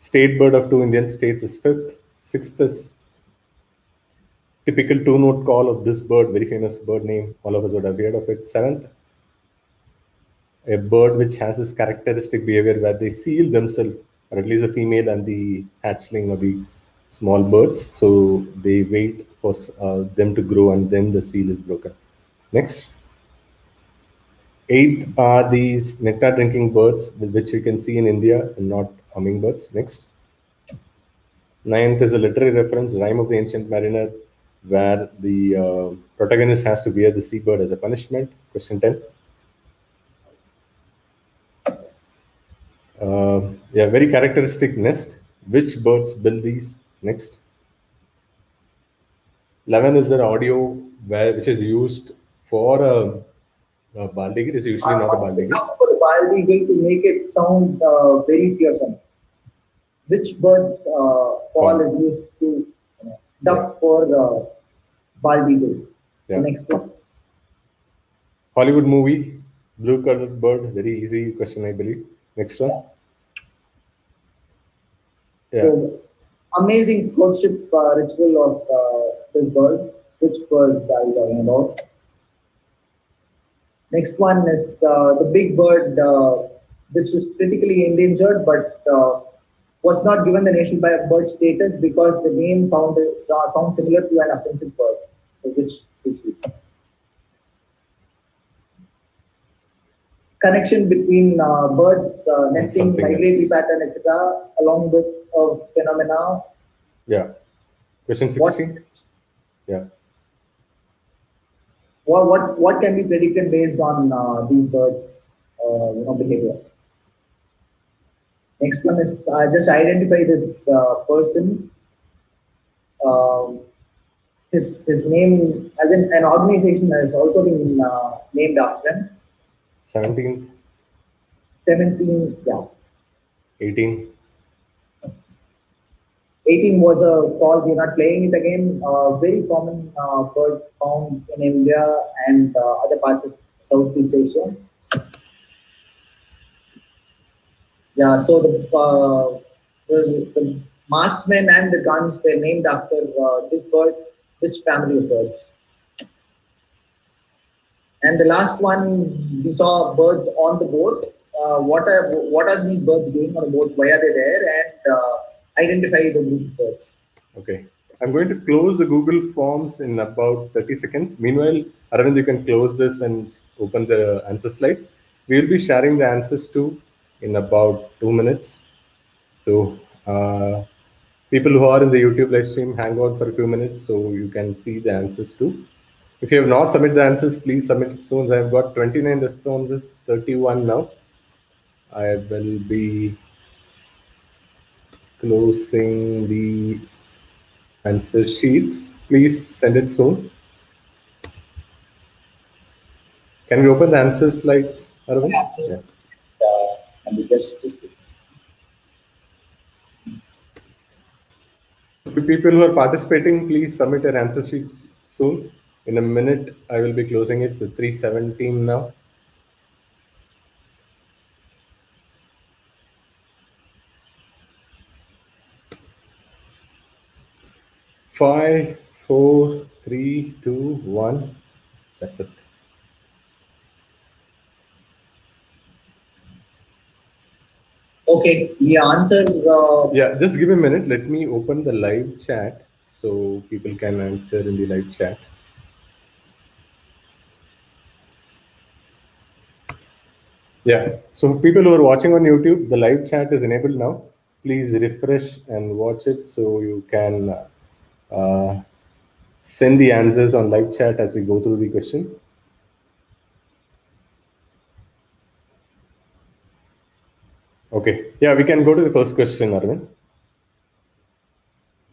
State bird of two Indian states is fifth. Sixth is typical two-note call of this bird, very famous bird name. All of us would have heard of it. Seventh, a bird which has this characteristic behavior where they seal themselves, or at least the female and the hatchling or the small birds. So they wait for uh, them to grow and then the seal is broken. Next. Eighth are these nectar drinking birds, which you can see in India and not hummingbirds. Next. Ninth is a literary reference, Rime of the Ancient Mariner, where the uh, protagonist has to wear the seabird as a punishment. Question 10. Uh, yeah, very characteristic nest. Which birds build these? Next. 11 is the audio where, which is used for a, a bald eagle. is usually not a bald eagle. For the bald eagle to make it sound uh, very fearsome. Which bird's uh, call is used to duck for uh, bald eagle? Yeah. The next one. Hollywood movie, blue colored bird. Very easy question, I believe. Next one. Yeah. So, amazing courtship uh, ritual of uh, this bird. Which bird are you talking about? Next one is uh, the big bird, uh, which is critically endangered, but uh, was not given the national bi- bird status because the name sounded sounds similar to an offensive bird. So which is connection between uh, birds uh, nesting, migratory pattern, etc., along with uh, phenomena. Yeah. Question What- 16. Yeah. What what what can be predicted based on uh, these birds' uh, you know behavior? Next one is uh, just identify this uh, person. Um, his his name, as in an organization, has also been uh, named after him. 17th, Seventeen, yeah, 18. 18 was a call. We're not playing it again. Uh, very common uh, bird found in India and uh, other parts of Southeast Asia. Yeah, so the, uh, the, the marksmen and the guns were named after uh, this bird, which family of birds. And the last one, we saw birds on the boat. Uh, what are what are these birds doing on the boat? Why are they there? And identify the group birds. Okay. I'm going to close the Google Forms in about 30 seconds. Meanwhile, Aravind, you can close this and open the answer slides. We will be sharing the answers too in about two minutes. So, uh, people who are in the YouTube live stream, hang on for a few minutes so you can see the answers too. If you have not submitted the answers, please submit it soon. I've got 29 responses, 31 now. I will be closing the answer sheets. Please send it soon. Can we open the answer slides, Arvind? Yeah. Uh, and we just, just people who are participating, please submit your answer sheets soon. In a minute, I will be closing it. So 317 now. five, four, three, two, one. That's it. Okay, he answered. Uh... Yeah, just give me a minute. Let me open the live chat so people can answer in the live chat. Yeah, so people who are watching on YouTube, the live chat is enabled now. Please refresh and watch it so you can uh, send the answers on live chat as we go through the question. Okay, yeah, we can go to the first question, Arvind.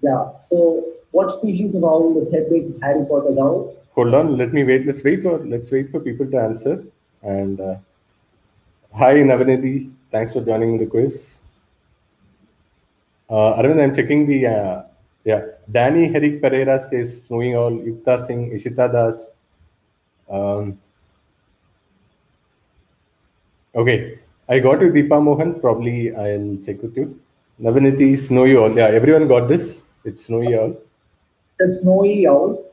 yeah. So, what species of owl is Harry Potter's owl? Hold on, let me wait. Let's wait for let's wait for people to answer. And uh, hi Navanidhi, thanks for joining the quiz. Uh, Arvind, I'm checking the uh, yeah. Danny Herrick Pereira says Snowy Owl, Yukta Singh, Ishita Das. Um, okay, I got you, Deepa Mohan. Probably I'll check with you. Navanidhi, Snowy Owl. Yeah, everyone got this. It's Snowy Owl. The snowy owl.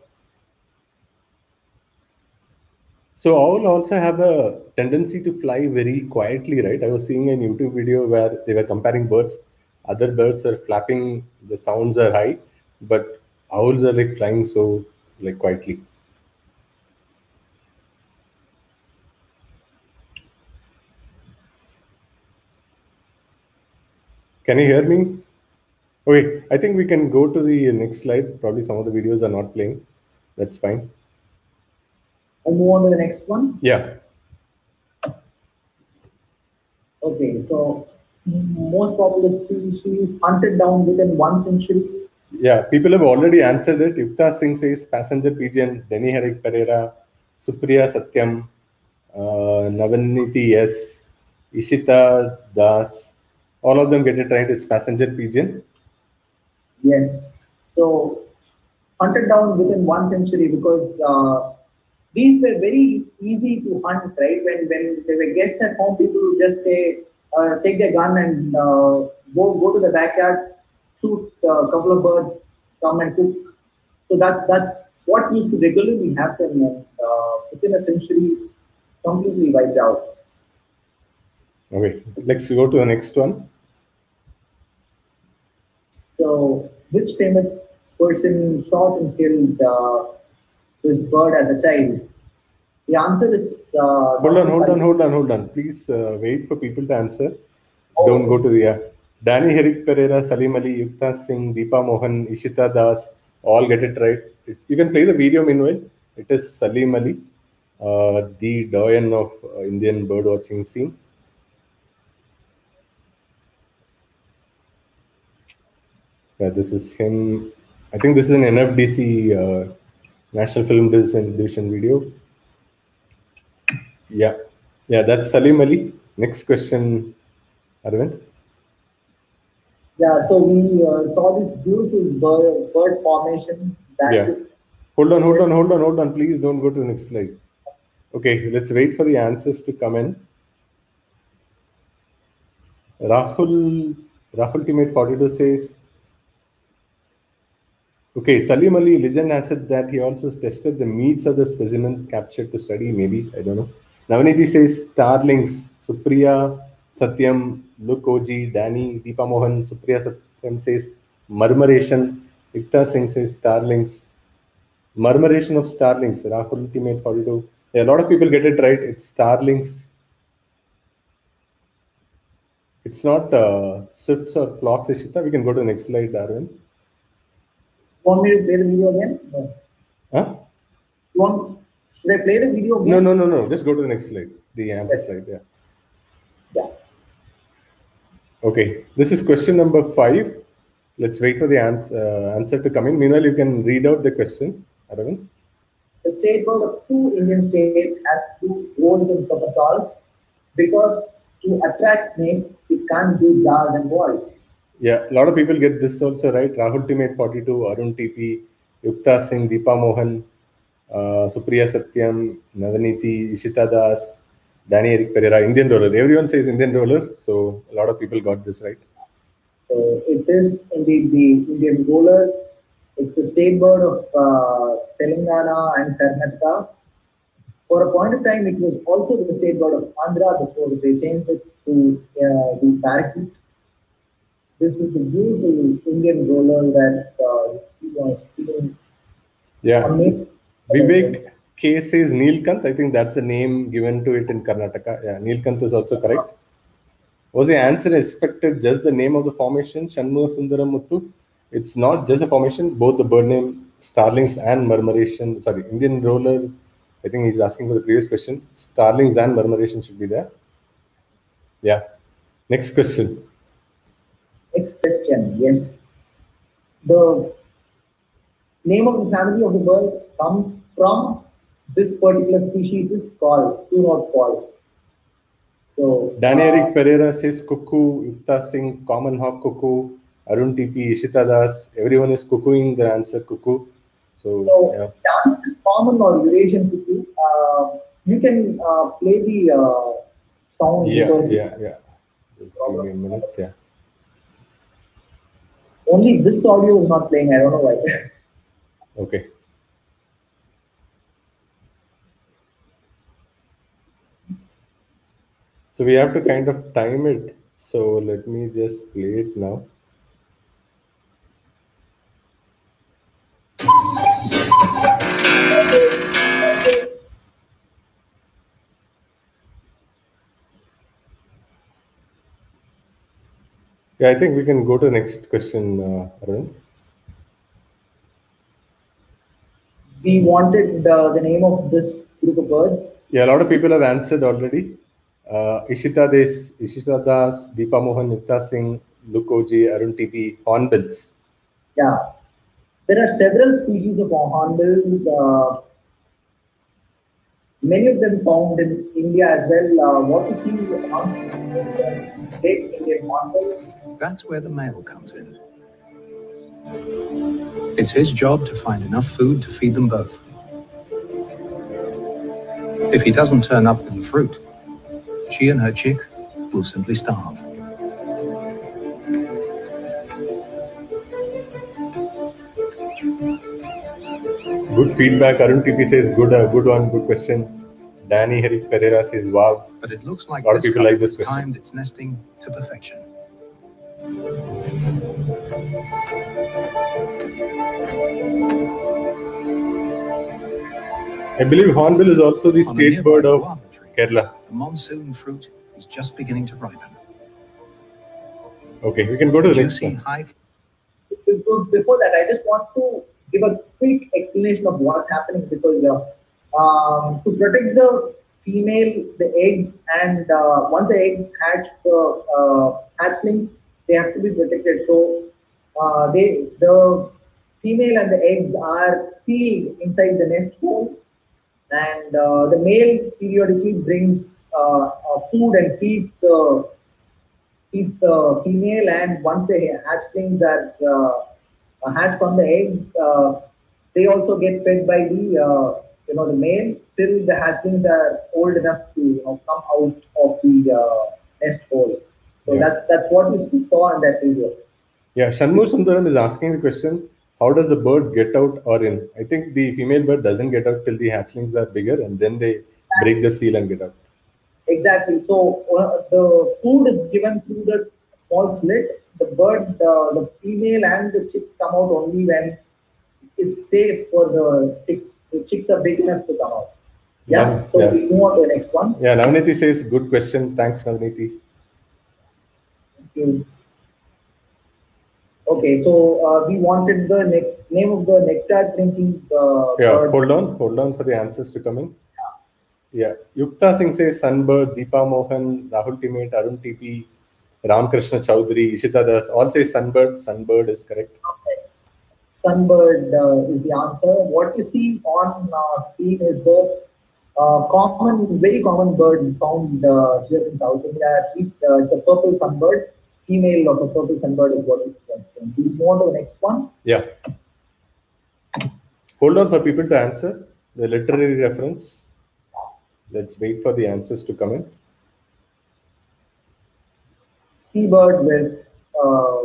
So owl also have a tendency to fly very quietly, right? I was seeing a YouTube video where they were comparing birds. Other birds are flapping, the sounds are high, but owls are like flying so like quietly. Can you hear me? Okay, I think we can go to the next slide. Probably some of the videos are not playing. That's fine. I'll move on to the next one. Yeah. Okay, so most popular species hunted down within one century. Yeah, people have already answered it. Yukta Singh says passenger pigeon, Denny Harik Pereira, Supriya Satyam, uh, Navaniti yes, Ishita Das. All of them get it right. It's passenger pigeon. Yes. So hunted down within one century because uh, these were very easy to hunt, right? When when there were guests at home, people would just say, uh, take their gun and uh, go go to the backyard, shoot a couple of birds, come and cook. So that that's what used to regularly happen, and uh, within a century, completely wiped out. Okay, let's go to the next one. So, which famous person shot and killed uh, this bird as a child? The answer is. Uh, Hold on, hold on, hold on, hold on. Please uh, wait for people to answer. Don't go to the. Uh, Danny Herrick Pereira, Salim Ali, Yukta Singh, Deepa Mohan, Ishita Das, all get it right. It- you can play the video meanwhile. It is Salim Ali, uh, the doyen of uh, Indian bird watching scene. Yeah, this is him. I think this is an NFDC uh, National Film Division video. Yeah, yeah, that's Salim Ali. Next question, Arvind. Yeah, so we uh, saw this beautiful bird, bird formation. That Yeah. is- Hold on, hold on, hold on, hold on. Please don't go to the next slide. Okay, let's wait for the answers to come in. Rahul, Rahul Teammate 42 says, okay, Salim Ali, legend has said that he also tested the meats of the specimen captured to study, maybe, I don't know. Navaniti says, Starlings, Supriya, Satyam, Luke Danny, Deepa Mohan, Supriya Satyam says, Murmuration, Yukta Singh says, Starlings, Murmuration of Starlings, Rahul Teammate 42. Yeah, a lot of people get it right. It's Starlings. It's not uh, swifts or flocks, Ishita. We can go to the next slide, Darwin. want me to play the video again? No. Huh? You want? Should I play the video again? No, no, no, no. Just go to the next slide. The answer Yes. slide, yeah. Yeah. Okay, this is question number five. Let's wait for the answer, uh, answer to come in. Meanwhile, you can read out the question, Aravind. The state board of two Indian states has to do roads and somersaults because to attract names, it can't do jars and balls. Yeah, a lot of people get this also right. Rahul Teammate 42, Arun TP, Yukta Singh, Deepa Mohan, Supriya Satyam, Navaniti, Ishita Das, Danny Eric Pereira, Indian roller. Everyone says Indian roller, so a lot of people got this right. So it is indeed the Indian roller. It's the state board of uh, Telangana and Karnataka. For a point of time, it was also the state board of Andhra before they changed it to uh, the parakeet. this is the usual Indian roller that uh, you see on screen. Yeah. Amazing. Vivek K says Neelkanth. I think that's the name given to it in Karnataka. Yeah, Neelkanth is also correct. Was the answer expected just the name of the formation, Shanmugha Sundaram Muthu? It's not just the formation, both the bird name, starlings and murmuration. Sorry, Indian roller. I think he's asking for the previous question. Starlings and murmuration should be there. Yeah. Next question. Next question. Yes. The name of the family of the bird comes from this particular species is called, do not call. So Danny uh, Pereira says cuckoo, Yukta Singh, common hawk cuckoo, Arun TP, Ishita Das. Everyone is cuckooing the answer cuckoo. So, So yeah. the answer is common or Eurasian cuckoo. Uh, you can uh, play the uh, sound Yeah, yeah, yeah. Just give me a minute. Yeah. only this audio is not playing. I don't know why. Okay. So we have to kind of time it. So let me just play it now. Yeah, I think we can go to the next question, uh, Arun. we wanted uh, the name of this group of birds. Yeah, a lot of people have answered already. Uh, Ishita Des, Ishita Das, Deepa Mohan, Nita Singh, Lukoji, Arun TP, hornbills. Yeah, there are several species of hornbills. Uh, many of them found in India as well. Uh, what is the uh, great Indian hornbill? That's where the male comes in. It's his job to find enough food to feed them both. If he doesn't turn up with the fruit, she and her chick will simply starve. Good feedback. Arun TP says good, uh, good one, good question. Danny Harry Pereira says wow. But it looks like A lot of this people like this question. timed its nesting to perfection. I believe hornbill is also the state bird of Kerala. The monsoon fruit is just beginning to ripen. Okay, we can go to the next see one. high Before before that, I just want to give a quick explanation of what's happening because uh, um, to protect the female, the eggs, and uh, once the eggs hatch, the uh, hatchlings, they have to be protected. So uh, they the female and the eggs are sealed inside the nest hole, and uh, the male periodically brings uh, uh, food and feeds the feeds the female, and once the hatchlings are uh, hatched from the eggs, uh, they also get fed by the uh, you know the male till the hatchlings are old enough to you know come out of the uh, nest hole. So Yeah. that that's what we saw in that video. Yeah, Shanmu Sundaram is asking the question how does the bird get out or in? I think the female bird doesn't get out till the hatchlings are bigger and then they break the seal and get out. Exactly. So uh, the food is given through the small slit. The bird, uh, the female and the chicks come out only when it's safe for the chicks. The chicks are big enough to come out. Yeah. Yeah, So yeah. we move on to the next one. Yeah, Navniti says good question. Thanks, Navniti. Thank you. Okay, so uh, we wanted the ne- name of the nectar drinking uh, Yeah, bird. hold on, hold on for the answers to come in. Yeah, Yukta Singh says Sunbird, Deepa Mohan, Rahul Teammate, Arun TP, Ramkrishna Chowdhury, Ishita Das, all say Sunbird. Sunbird is correct. Okay. Sunbird uh, is the answer. What you see on uh, screen is the uh, common, very common bird found uh, here in South India. At least uh, the purple sunbird. Female of a purple sunbird is what is considered. We move on to the next one. Yeah. Hold on for people to answer the literary reference. Let's wait for the answers to come in. Seabird with uh,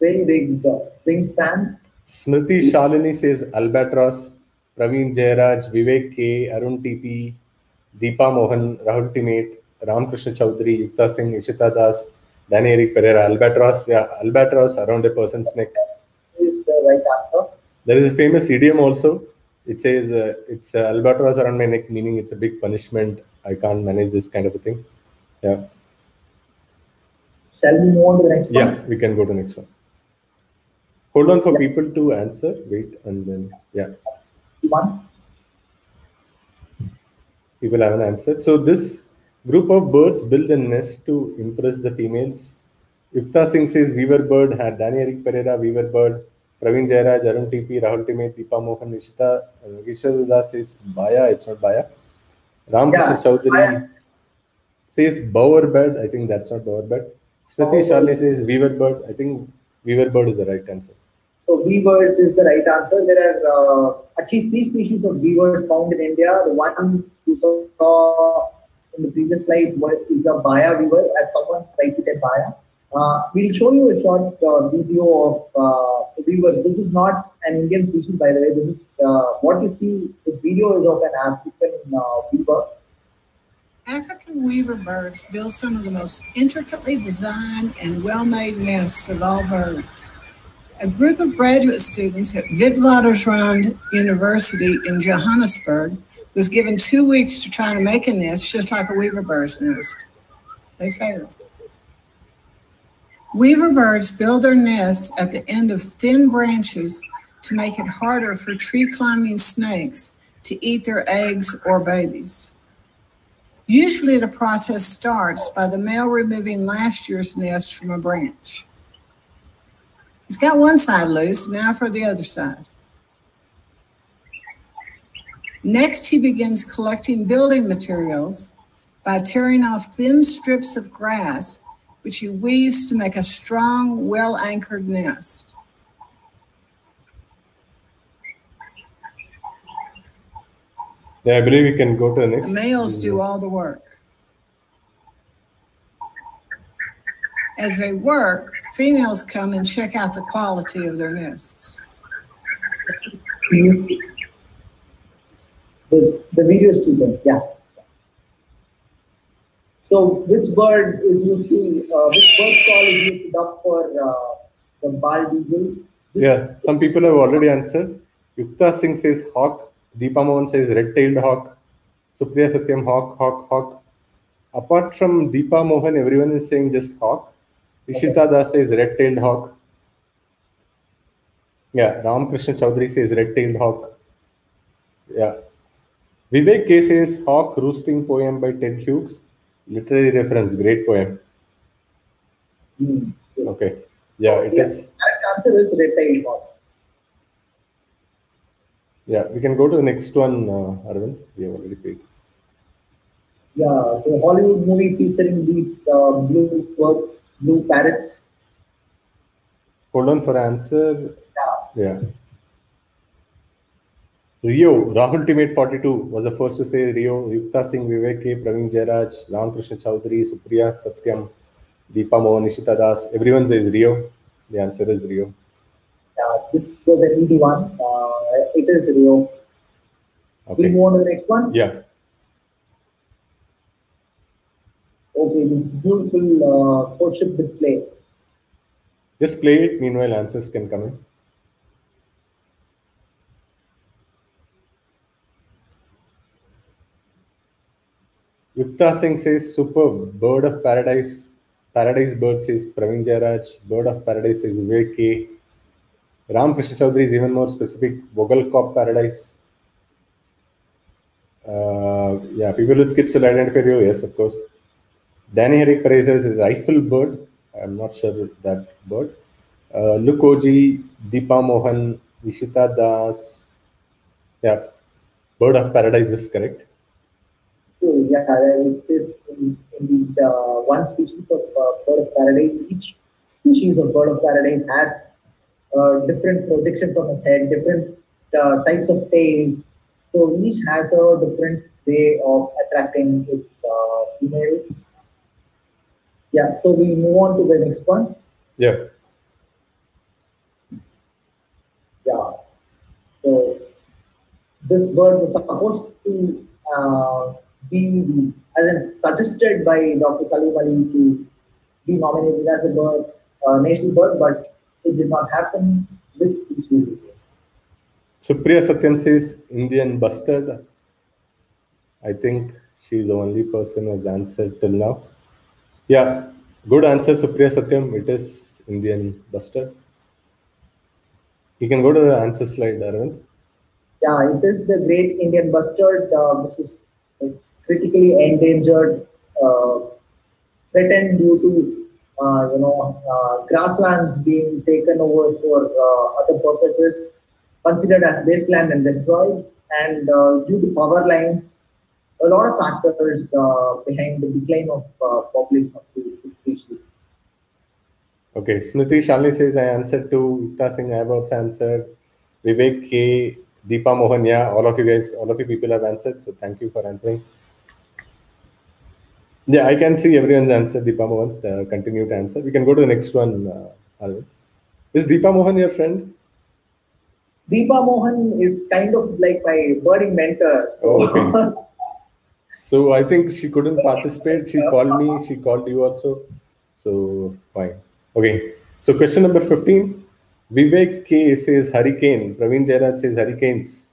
very big uh, wingspan. Smriti Shalini says Albatross, Praveen Jayaraj, Vivek K, Arun TP, Deepa Mohan, Rahul Teammate, Ramkrishna Chowdhury, Yukta Singh, Ishita Das, Danny Eric Pereira, albatross. Yeah, albatross around a person's neck. Is the right answer. There is a famous idiom also. It says uh, it's uh, albatross around my neck, meaning it's a big punishment. I can't manage this kind of a thing. Yeah. Shall we move on to the next Yeah, one? we can go to the next one. Hold on for people to answer. Wait, and then yeah, One. people haven't answered. So this group of birds build a nest to impress the females. Yukta Singh says Weaver Bird had Danny Eric Pereira, Weaver Bird, Praveen Jairaj, Arun TP, Rahul Timate, Deepa Mohan, Nishita, uh, Vishal Das says Baya, it's not Baya. Ram Yeah, Chaudhary Baya. says Bower Bird, I think that's not Bower Bird. Smriti Sharley says Weaver Bird, I think Weaver Bird is the right answer. So weavers is the right answer. There are uh, at least three species of weavers found in India. The one you saw in the previous slide was, is a Baya weaver, as someone rightly said Baya. Uh, we'll show you a short uh, video of uh, weaver. This is not an Indian species, by the way. This is uh, what you see. This video is of an African uh, weaver. African weaver birds build some of the most intricately designed and well-made nests of all birds. A group of graduate students at Witwatersrand University in Johannesburg was given two weeks to try to make a nest just like a weaver bird's nest. They failed. Weaver birds build their nests at the end of thin branches to make it harder for tree climbing snakes to eat their eggs or babies. Usually, the process starts by the male removing last year's nest from a branch. He's got one side loose, now for the other side. Next, he begins collecting building materials by tearing off thin strips of grass, which he weaves to make a strong, well anchored nest. Yeah, I believe we can go to the next. The males do all the work. As they work, females come and check out the quality of their nests. This, the video is. Yeah. So which bird is used to, uh, which bird call is used up for uh, the bald eagle? This- Yeah, some people have already answered. Yukta Singh says hawk. Deepa Mohan says red-tailed hawk. Supriya Satyam hawk, hawk, hawk. Apart from Deepa Mohan, everyone is saying just hawk. Ishita Das says red-tailed hawk. Yeah, Ram Krishna Chaudhary says red-tailed hawk. Yeah. Vivek K says hawk roosting poem by Ted Hughes. Literary reference, great poem. Hmm. Okay. Yeah, it Yes, is. correct answer is red-tailed hawk. Yeah, we can go to the next one, uh, Arvind. We have already paid. Yeah, so Hollywood movie featuring these uh, blue birds, blue parrots. Hold on for answer. Yeah. Yeah. Rio, Rahul Timate 42 was the first to say Rio. Yukta Singh, Vivek K, Praveen Jairaj, Ram Krishna Chaudhary, Supriya Satyam, Deepa Mohan, Nishita Das. Everyone says Rio. The answer is Rio. Yeah, this was an easy one. Uh, it is Rio. Okay. We move on to the next one. Yeah. Okay, this beautiful uh, courtship display. Just play it. Meanwhile, answers can come in. Yukta Singh says superb. Bird of paradise. Paradise bird says Praveen Jairaj. Bird of paradise says Vivek. Ram Krishna Chaudhary is even more specific. Vogelkop paradise. Uh, yeah, people with kids will identify you. Yes, of course. Danny Herrick Perez says rifle bird. I'm not sure that bird. Uh, Luke Oji, Deepa Mohan, Ishita Das. Yeah, bird of paradise is correct. So yeah, it is in, indeed uh, one species of uh, bird of paradise. Each species of bird of paradise has uh, different projections on its head, different uh, types of tails. So each has a different way of attracting its uh, female. Yeah, so we move on to the next one. Yeah. Yeah. So this bird was supposed to uh, be, as in suggested by Dr. Salim Ali to be nominated as a bird, uh, national bird, but it did not happen. Which species it is? Supriya Satyam says Indian bustard. I think she's the only person who has answered till now. Yeah, good answer, Supriya Satyam. It is Indian bustard. You can go to the answer slide, Arvind. Yeah, it is the great Indian bustard, uh, which is critically endangered, uh, threatened due to uh, you know uh, grasslands being taken over for uh, other purposes, considered as wasteland and destroyed, and due to power lines, a lot of factors behind the decline of population of the species. Okay, Smriti Shalini says I answered to Ekta Singh. I have also answered. Vivek K, Deepa Mohan, yeah, all of you guys, all of you people have answered. So thank you for answering. Yeah, I can see everyone's answer. Deepa Mohan, uh, continue to answer. We can go to the next one, uh, Is Deepa Mohan your friend? Deepa Mohan is kind of like my birding mentor. Oh, okay. so I think she couldn't participate. She called me. She called you also. So fine. Okay. So question number 15. Vivek K says hurricane. Praveen Jairaj says hurricanes.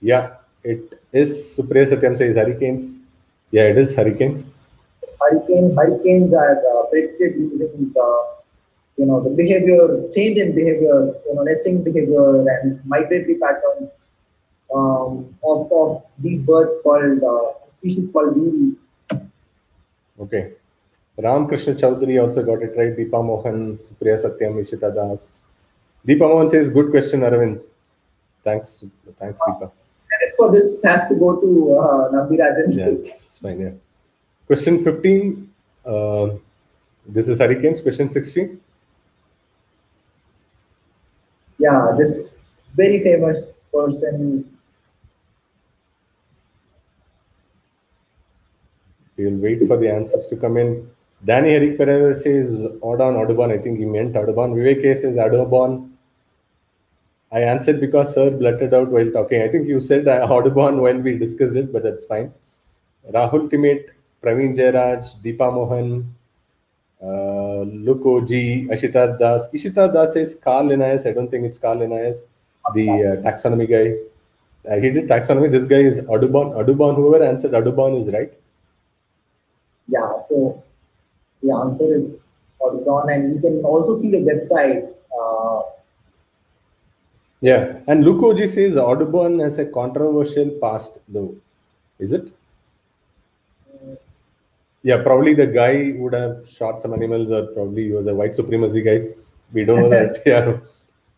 Yeah, it is. Supriya Satyam says hurricanes. Yeah, it is hurricanes. Hurricane, hurricanes are uh, predicted using the, you know, the behavior, change in behavior, you know, nesting behavior and migratory patterns um, of, of these birds called, uh, species called veery. Okay. Ram Krishna Chaudhary also got it right. Deepa Mohan, Supriya Satyam, Ishita Das. Deepa Mohan says, good question, Arvind. Thanks, thanks, Deepa. For this has to go to uh, Nambirajan. Yeah, it's fine, yeah. Question 15. Uh, this is Hurricanes. Question 16. Yeah, this very famous person. We'll wait for the answers to come in. Danny Eric Pereira says Audon Audubon. I think he meant Audubon. Vivek says Audubon. I answered because Sir blurted out while talking. I think you said Audubon while we discussed it, but that's fine. Rahul Timit, Praveen Jairaj, Deepa Mohan, uh, Lukoji, Ashita Das. Ishita Das says Carl Linnaeus. I don't think it's Carl Linnaeus, the uh, taxonomy guy. Uh, he did taxonomy. This guy is Audubon. Audubon. Whoever answered Audubon is right. Yeah. So the answer is Audubon, and you can also see the website. Uh, yeah, and Lukoji says Audubon has a controversial past, though. Is it? Yeah, probably the guy would have shot some animals, or probably he was a white supremacy guy. We don't know that. yeah,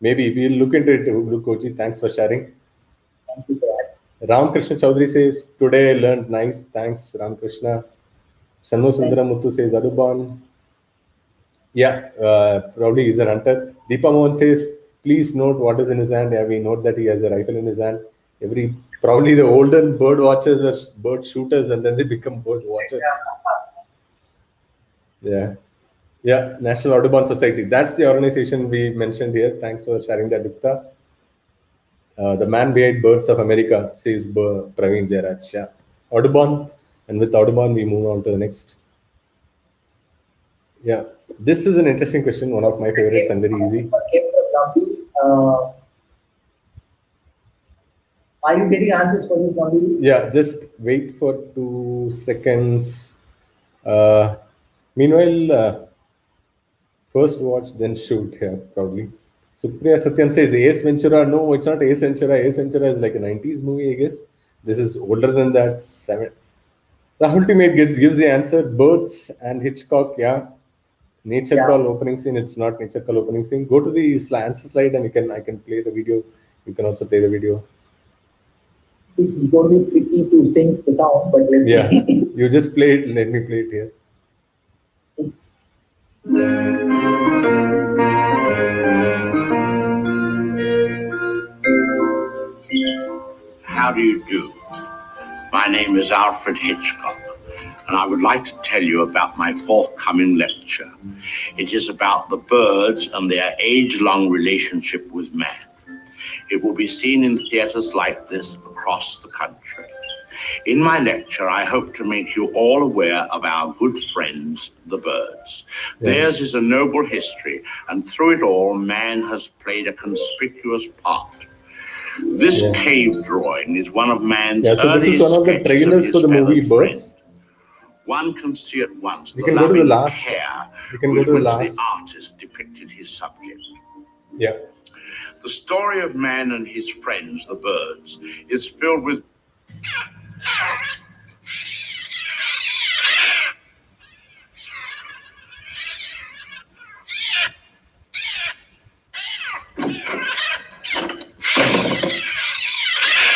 maybe we'll look into it. Lukoji, thanks for sharing. Thank you for that. Ram Krishna Chaudhary says, Today I learned nice. Thanks, Ram Krishna. Shanmu Sundaram Muthu says Audubon. Yeah, uh, probably he's a hunter. Deepa Mohan says, please note what is in his hand. Yeah, we note that he has a rifle in his hand. Every probably the olden bird watchers are bird shooters and then they become bird watchers. Yeah. Yeah, National Audubon Society. That's the organization we mentioned here. Thanks for sharing that, Dipta. Uh, the man behind Birds of America, says Praveen Jairaj. Yeah. Audubon and with Audubon, we move on to the next. Yeah, this is an interesting question, one of my favorites and very easy. Uh, are you getting answers for this, Nambi? Yeah, just wait for two seconds. Uh, meanwhile, uh, first watch, then shoot here, probably. Supriya Satyam says Ace Ventura. No, it's not Ace Ventura. Ace Ventura is like a 90s movie, I guess. This is older than that. Seven, the ultimate gives gives the answer. Birds and Hitchcock, yeah. Nature yeah. call opening scene. It's not nature call opening scene. Go to the answer slide and you can I can play the video. You can also play the video. This is going to be tricky to sync the sound, but let yeah, you just play it. Let me play it here. Oops. How do you do? My name is Alfred Hitchcock, and I would like to tell you about my forthcoming lecture. It is about the birds and their age long relationship with man. It will be seen in theaters like this across the country. In my lecture, I hope to make you all aware of our good friends, the birds. Yeah. Theirs is a noble history, and through it all, man has played a conspicuous part. This Yeah. cave drawing is one of man's Yeah, so this is one of the trailers his for the movie Birds. friend. One can see at once We the can go to the last- care we can go to the last- the artist depicted his subject. Yeah. The story of man and his friends, the birds, is filled with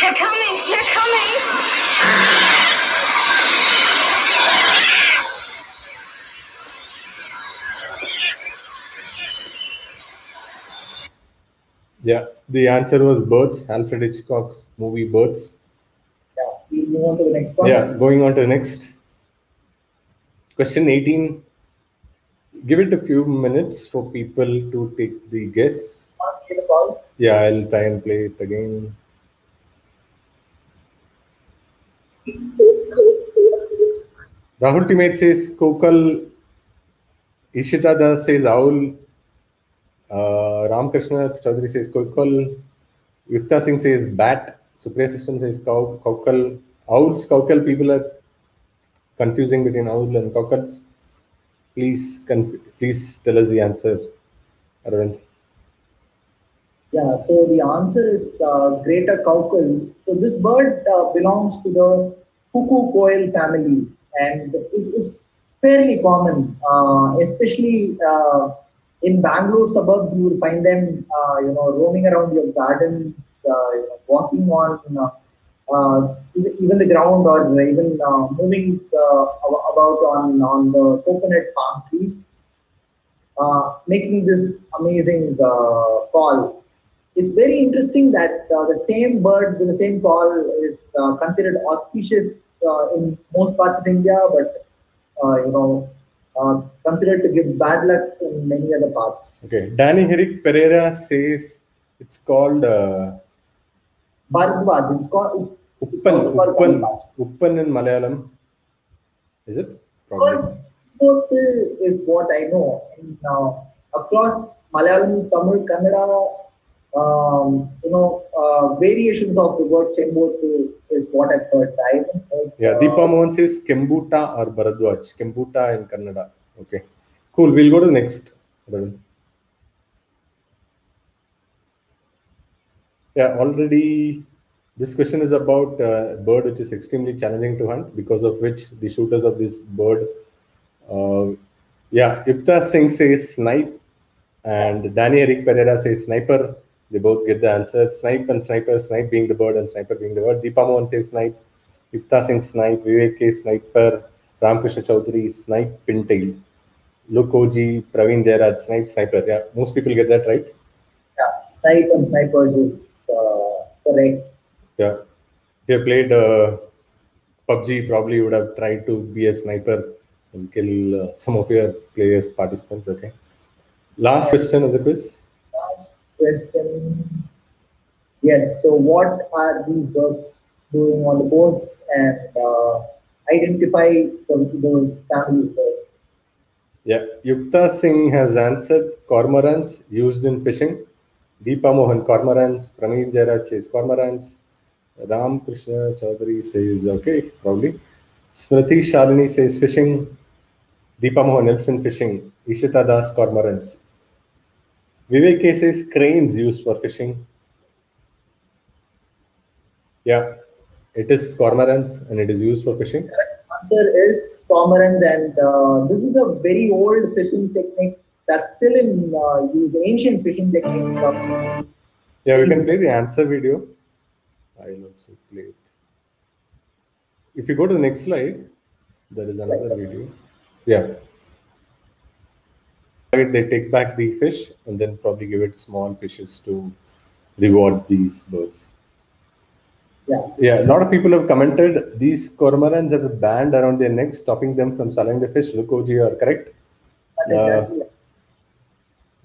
They're coming! They're coming! Yeah. The answer was Birds, Alfred Hitchcock's movie Birds. Yeah, we move on to the next one. Yeah, going on to the next. Question 18. Give it a few minutes for people to take the guess. Want to take the call? Yeah, I'll try and play it again. Rahul Timate says Kokal. Ishita Das says Owl. Uh, Ramkrishna Chaudhary says Kokal. Yukta Singh says Bat. Supriya Satyam says cow, Kokal. Owls, Kokal. People are confusing between owl and coucals. Please, please tell us the answer, Arvind. Yeah, so the answer is uh, greater coucal. So this bird uh, belongs to the cuckoo quail family and is, is fairly common, uh, especially uh, in Bangalore suburbs. You will find them, uh, you know, roaming around your gardens, uh, you know, walking on uh, uh, even the ground or even uh, moving uh, about on on the coconut palm trees, making this amazing call it's very interesting that the same bird with the same call is considered auspicious in most parts of India, but you know, uh, considered to give bad luck in many other parts. Okay, Danny Herrick Pereira says it's called uh, Bharadwaj, it's called Uppan, Uppan, Uppan in Malayalam. Is it? Probably. Both is what I know. In, uh, across Malayalam, Tamil, Kannada, um, you know, uh, variations of the word Chembotu is what I've heard. I haven't. Yeah, uh, Deepa Mohan says Kembuta or Bharadwaj. Kembuta in Kannada. Okay, cool. We'll go to the next. Yeah, already this question is about a bird which is extremely challenging to hunt because of which the shooters of this bird. Uh, yeah, Ipta Singh says snipe and Danny Eric Pereira says sniper. They both get the answer. Snipe and sniper, snipe being the bird and sniper being the word. Deepa Mohan says snipe. Yukta Singh snipe. Vivek K sniper. Ramkrishna Chaudhary snipe pintail. Lukoji, Praveen Jairaj snipe sniper. Yeah, most people get that right. Yeah, snipe and snipers is uh, correct. Yeah. If you played uh, PUBG, probably would have tried to be a sniper and kill uh, some of your players, participants. Okay. Last question of the quiz. Question. Yes. So, what are these birds doing on the boats and uh, identify the, the family of birds? Yeah, Yukta Singh has answered cormorants used in fishing. Deepa Mohan, cormorants. Praveen Jairaj says cormorants. Ram Krishna Chaudhary says okay, probably. Smriti Shalini says fishing. Deepa Mohan helps in fishing. Ishita Das, cormorants. Vivek K says cranes used for fishing. Yeah, it is cormorants and it is used for fishing. Answer is cormorants, and uh, this is a very old fishing technique that's still in uh, use. Ancient fishing technique. Yeah, we can play the answer video. I'll also play it. If you go to the next slide, there is another video. Yeah. They take back the fish and then probably give it small fishes to reward these birds. yeah. Yeah, a lot of people have commented these cormorants have a band around their necks, stopping them from selling the fish. Lukoji, you are correct. Uh.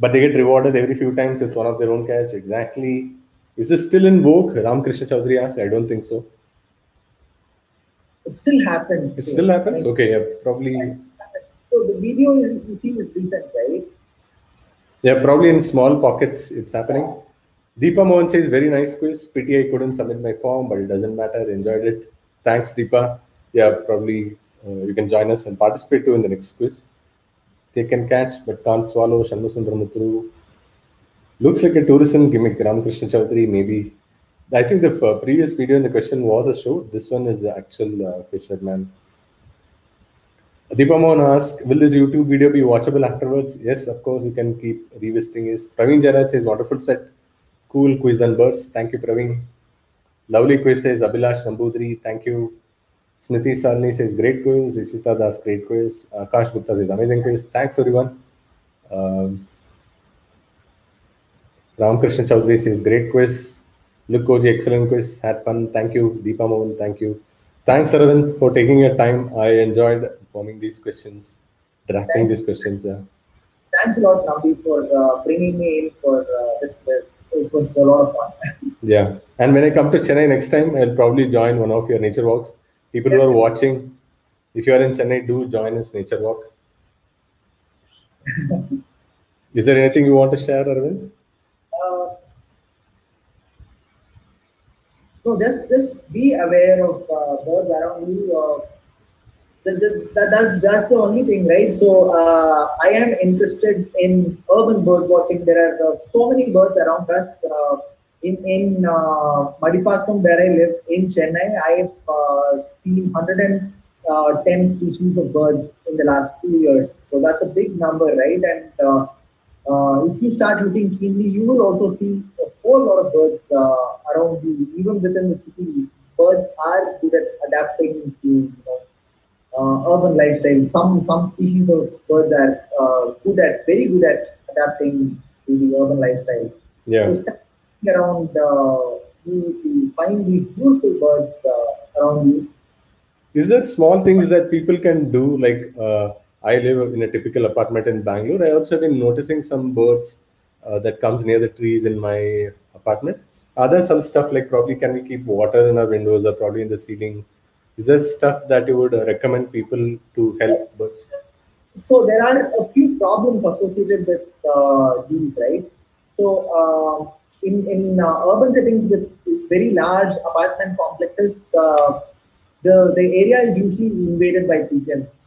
But they get rewarded every few times with one of their own catch. Exactly. Is this still in vogue? Ramkrishna Chaudhary asked. I don't think so. It still happens. It still happens? Okay, yeah, probably. So the video is you see is recent, right? Yeah, probably in small pockets it's happening. Deepa Mohan says, very nice quiz. Pity I couldn't submit my form, but it doesn't matter. Enjoyed it. Thanks, Deepa. Yeah, probably uh, you can join us and participate too in the next quiz. They can catch but can't swallow. Shanmu Sundaram Muthu. Looks like a tourism gimmick. Ramakrishna Chaudhary, maybe. I think the uh, previous video in the question was a show. This one is the actual uh, fisherman. Deepa Mohan asks, will this YouTube video be watchable afterwards? Yes, of course, you can keep revisiting it. Praveen Jairaj says, wonderful set. Cool quiz and birds. Thank you, Praveen. Lovely quiz says Abhilash Nambudri. Thank you. Smriti Shalini says, great quiz. Ishita Das, great quiz. Akash Gupta says, amazing quiz. Thanks, everyone. Um, Ramakrishna Chaudhary says, great quiz. Look, Koji, excellent quiz. Had fun. Thank you. Deepa Mohan, thank you. Thanks, Aravind, for taking your time. I enjoyed forming these questions, drafting these questions. Yeah. Thanks a lot, Nambi, for uh, bringing me in for uh, this. It was a lot of fun. yeah. And when I come to Chennai next time, I'll probably join one of your nature walks. People who are watching, if you are in Chennai, do join us nature walk. Is there anything you want to share, Arvind? Uh, no, just just be aware of uh, birds around you. Uh, that, that, that, that's, the only thing, right? So uh, I am interested in urban bird watching. There are uh, so many birds around us. Uh, in in uh, where I live in Chennai, I've uh, seen 110 species of birds in the last two years. So that's a big number, right? And uh, uh, if you start looking keenly, you will also see a whole lot of birds uh, around you, even within the city. Birds are good at adapting to you know, uh, urban lifestyle. Some some species of birds are uh, good at very good at adapting to the urban lifestyle. Yeah. So around uh, you to find these beautiful birds uh, around you. Is there small things that people can do? Like uh, I live in a typical apartment in Bangalore. I also been noticing some birds uh, that comes near the trees in my apartment. Are there some stuff like probably can we keep water in our windows or probably in the ceiling? Is there stuff that you would recommend people to help birds? So there are a few problems associated with uh, these, right? So uh, in in uh, urban settings with very large apartment complexes, uh, the the area is usually invaded by pigeons.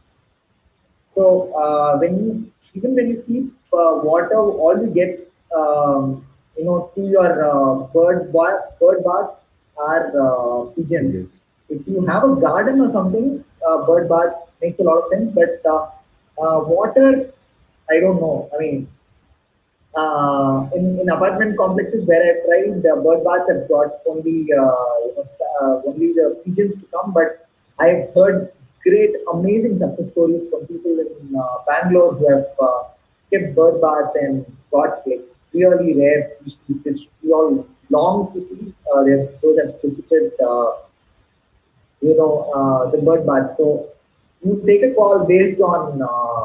So uh, when you even when you keep uh, water, all you get um, you know to your uh, bird bath, bird bath are uh, pigeons. If you have a garden or something, uh, bird bath makes a lot of sense. But uh, uh, water, I don't know. I mean, uh, in, in apartment complexes where I tried, the bird baths have got only uh, only the pigeons to come. But I've heard great, amazing success stories from people in Bangalore who have kept bird baths and got like really rare species which we all long to see. Uh, those have visited, uh, you know, uh, the bird bath. So you take a call based on uh,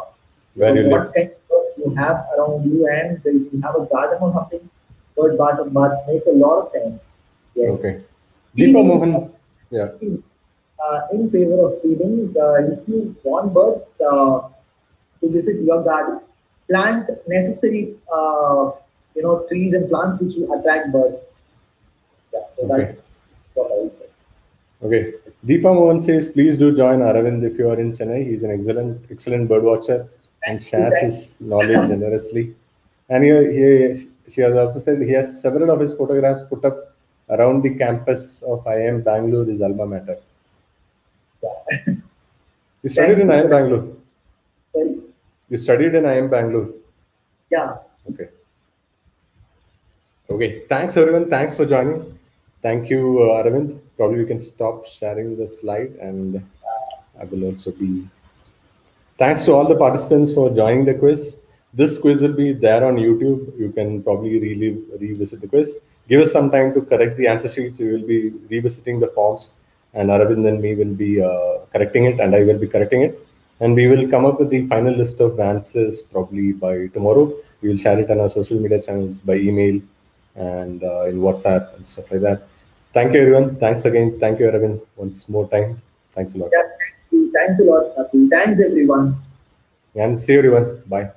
Where what kind of birds you have around you, and if you have a garden or something, bird bath and baths make a lot of sense. Yes. Okay. Deepa Mohan. Yeah. Uh, in favor of feeding, uh, if you want birds uh, to visit your garden, plant necessary, uh, you know, trees and plants which will attract birds. Yeah, so Okay. that's what I would. Okay. Deepa Mohan says, please do join Aravind if you are in Chennai. He's an excellent, excellent bird watcher and shares his knowledge generously. And here, here she has also said he has several of his photographs put up around the campus of IIM Bangalore, his alma mater. Yeah. You studied in IIM Bangalore. Sorry? You studied in IIM Bangalore. Yeah. Okay. Okay. Thanks, everyone. Thanks for joining. Thank you, uh, Aravind. Probably we can stop sharing the slide and I will also be. Thanks to all the participants for joining the quiz. This quiz will be there on YouTube. You can probably relive, revisit the quiz. Give us some time to correct the answer sheets. We will be revisiting the forms, and Aravind and me will be uh, correcting it, and I will be correcting it. And we will come up with the final list of answers probably by tomorrow. We will share it on our social media channels by email and uh, in WhatsApp and stuff like that. Thank you, everyone. Thanks again. Thank you, Aravind, once more time. Thanks a lot. Yeah, thank you. Thanks a lot. Thanks, everyone. And see you everyone. Bye.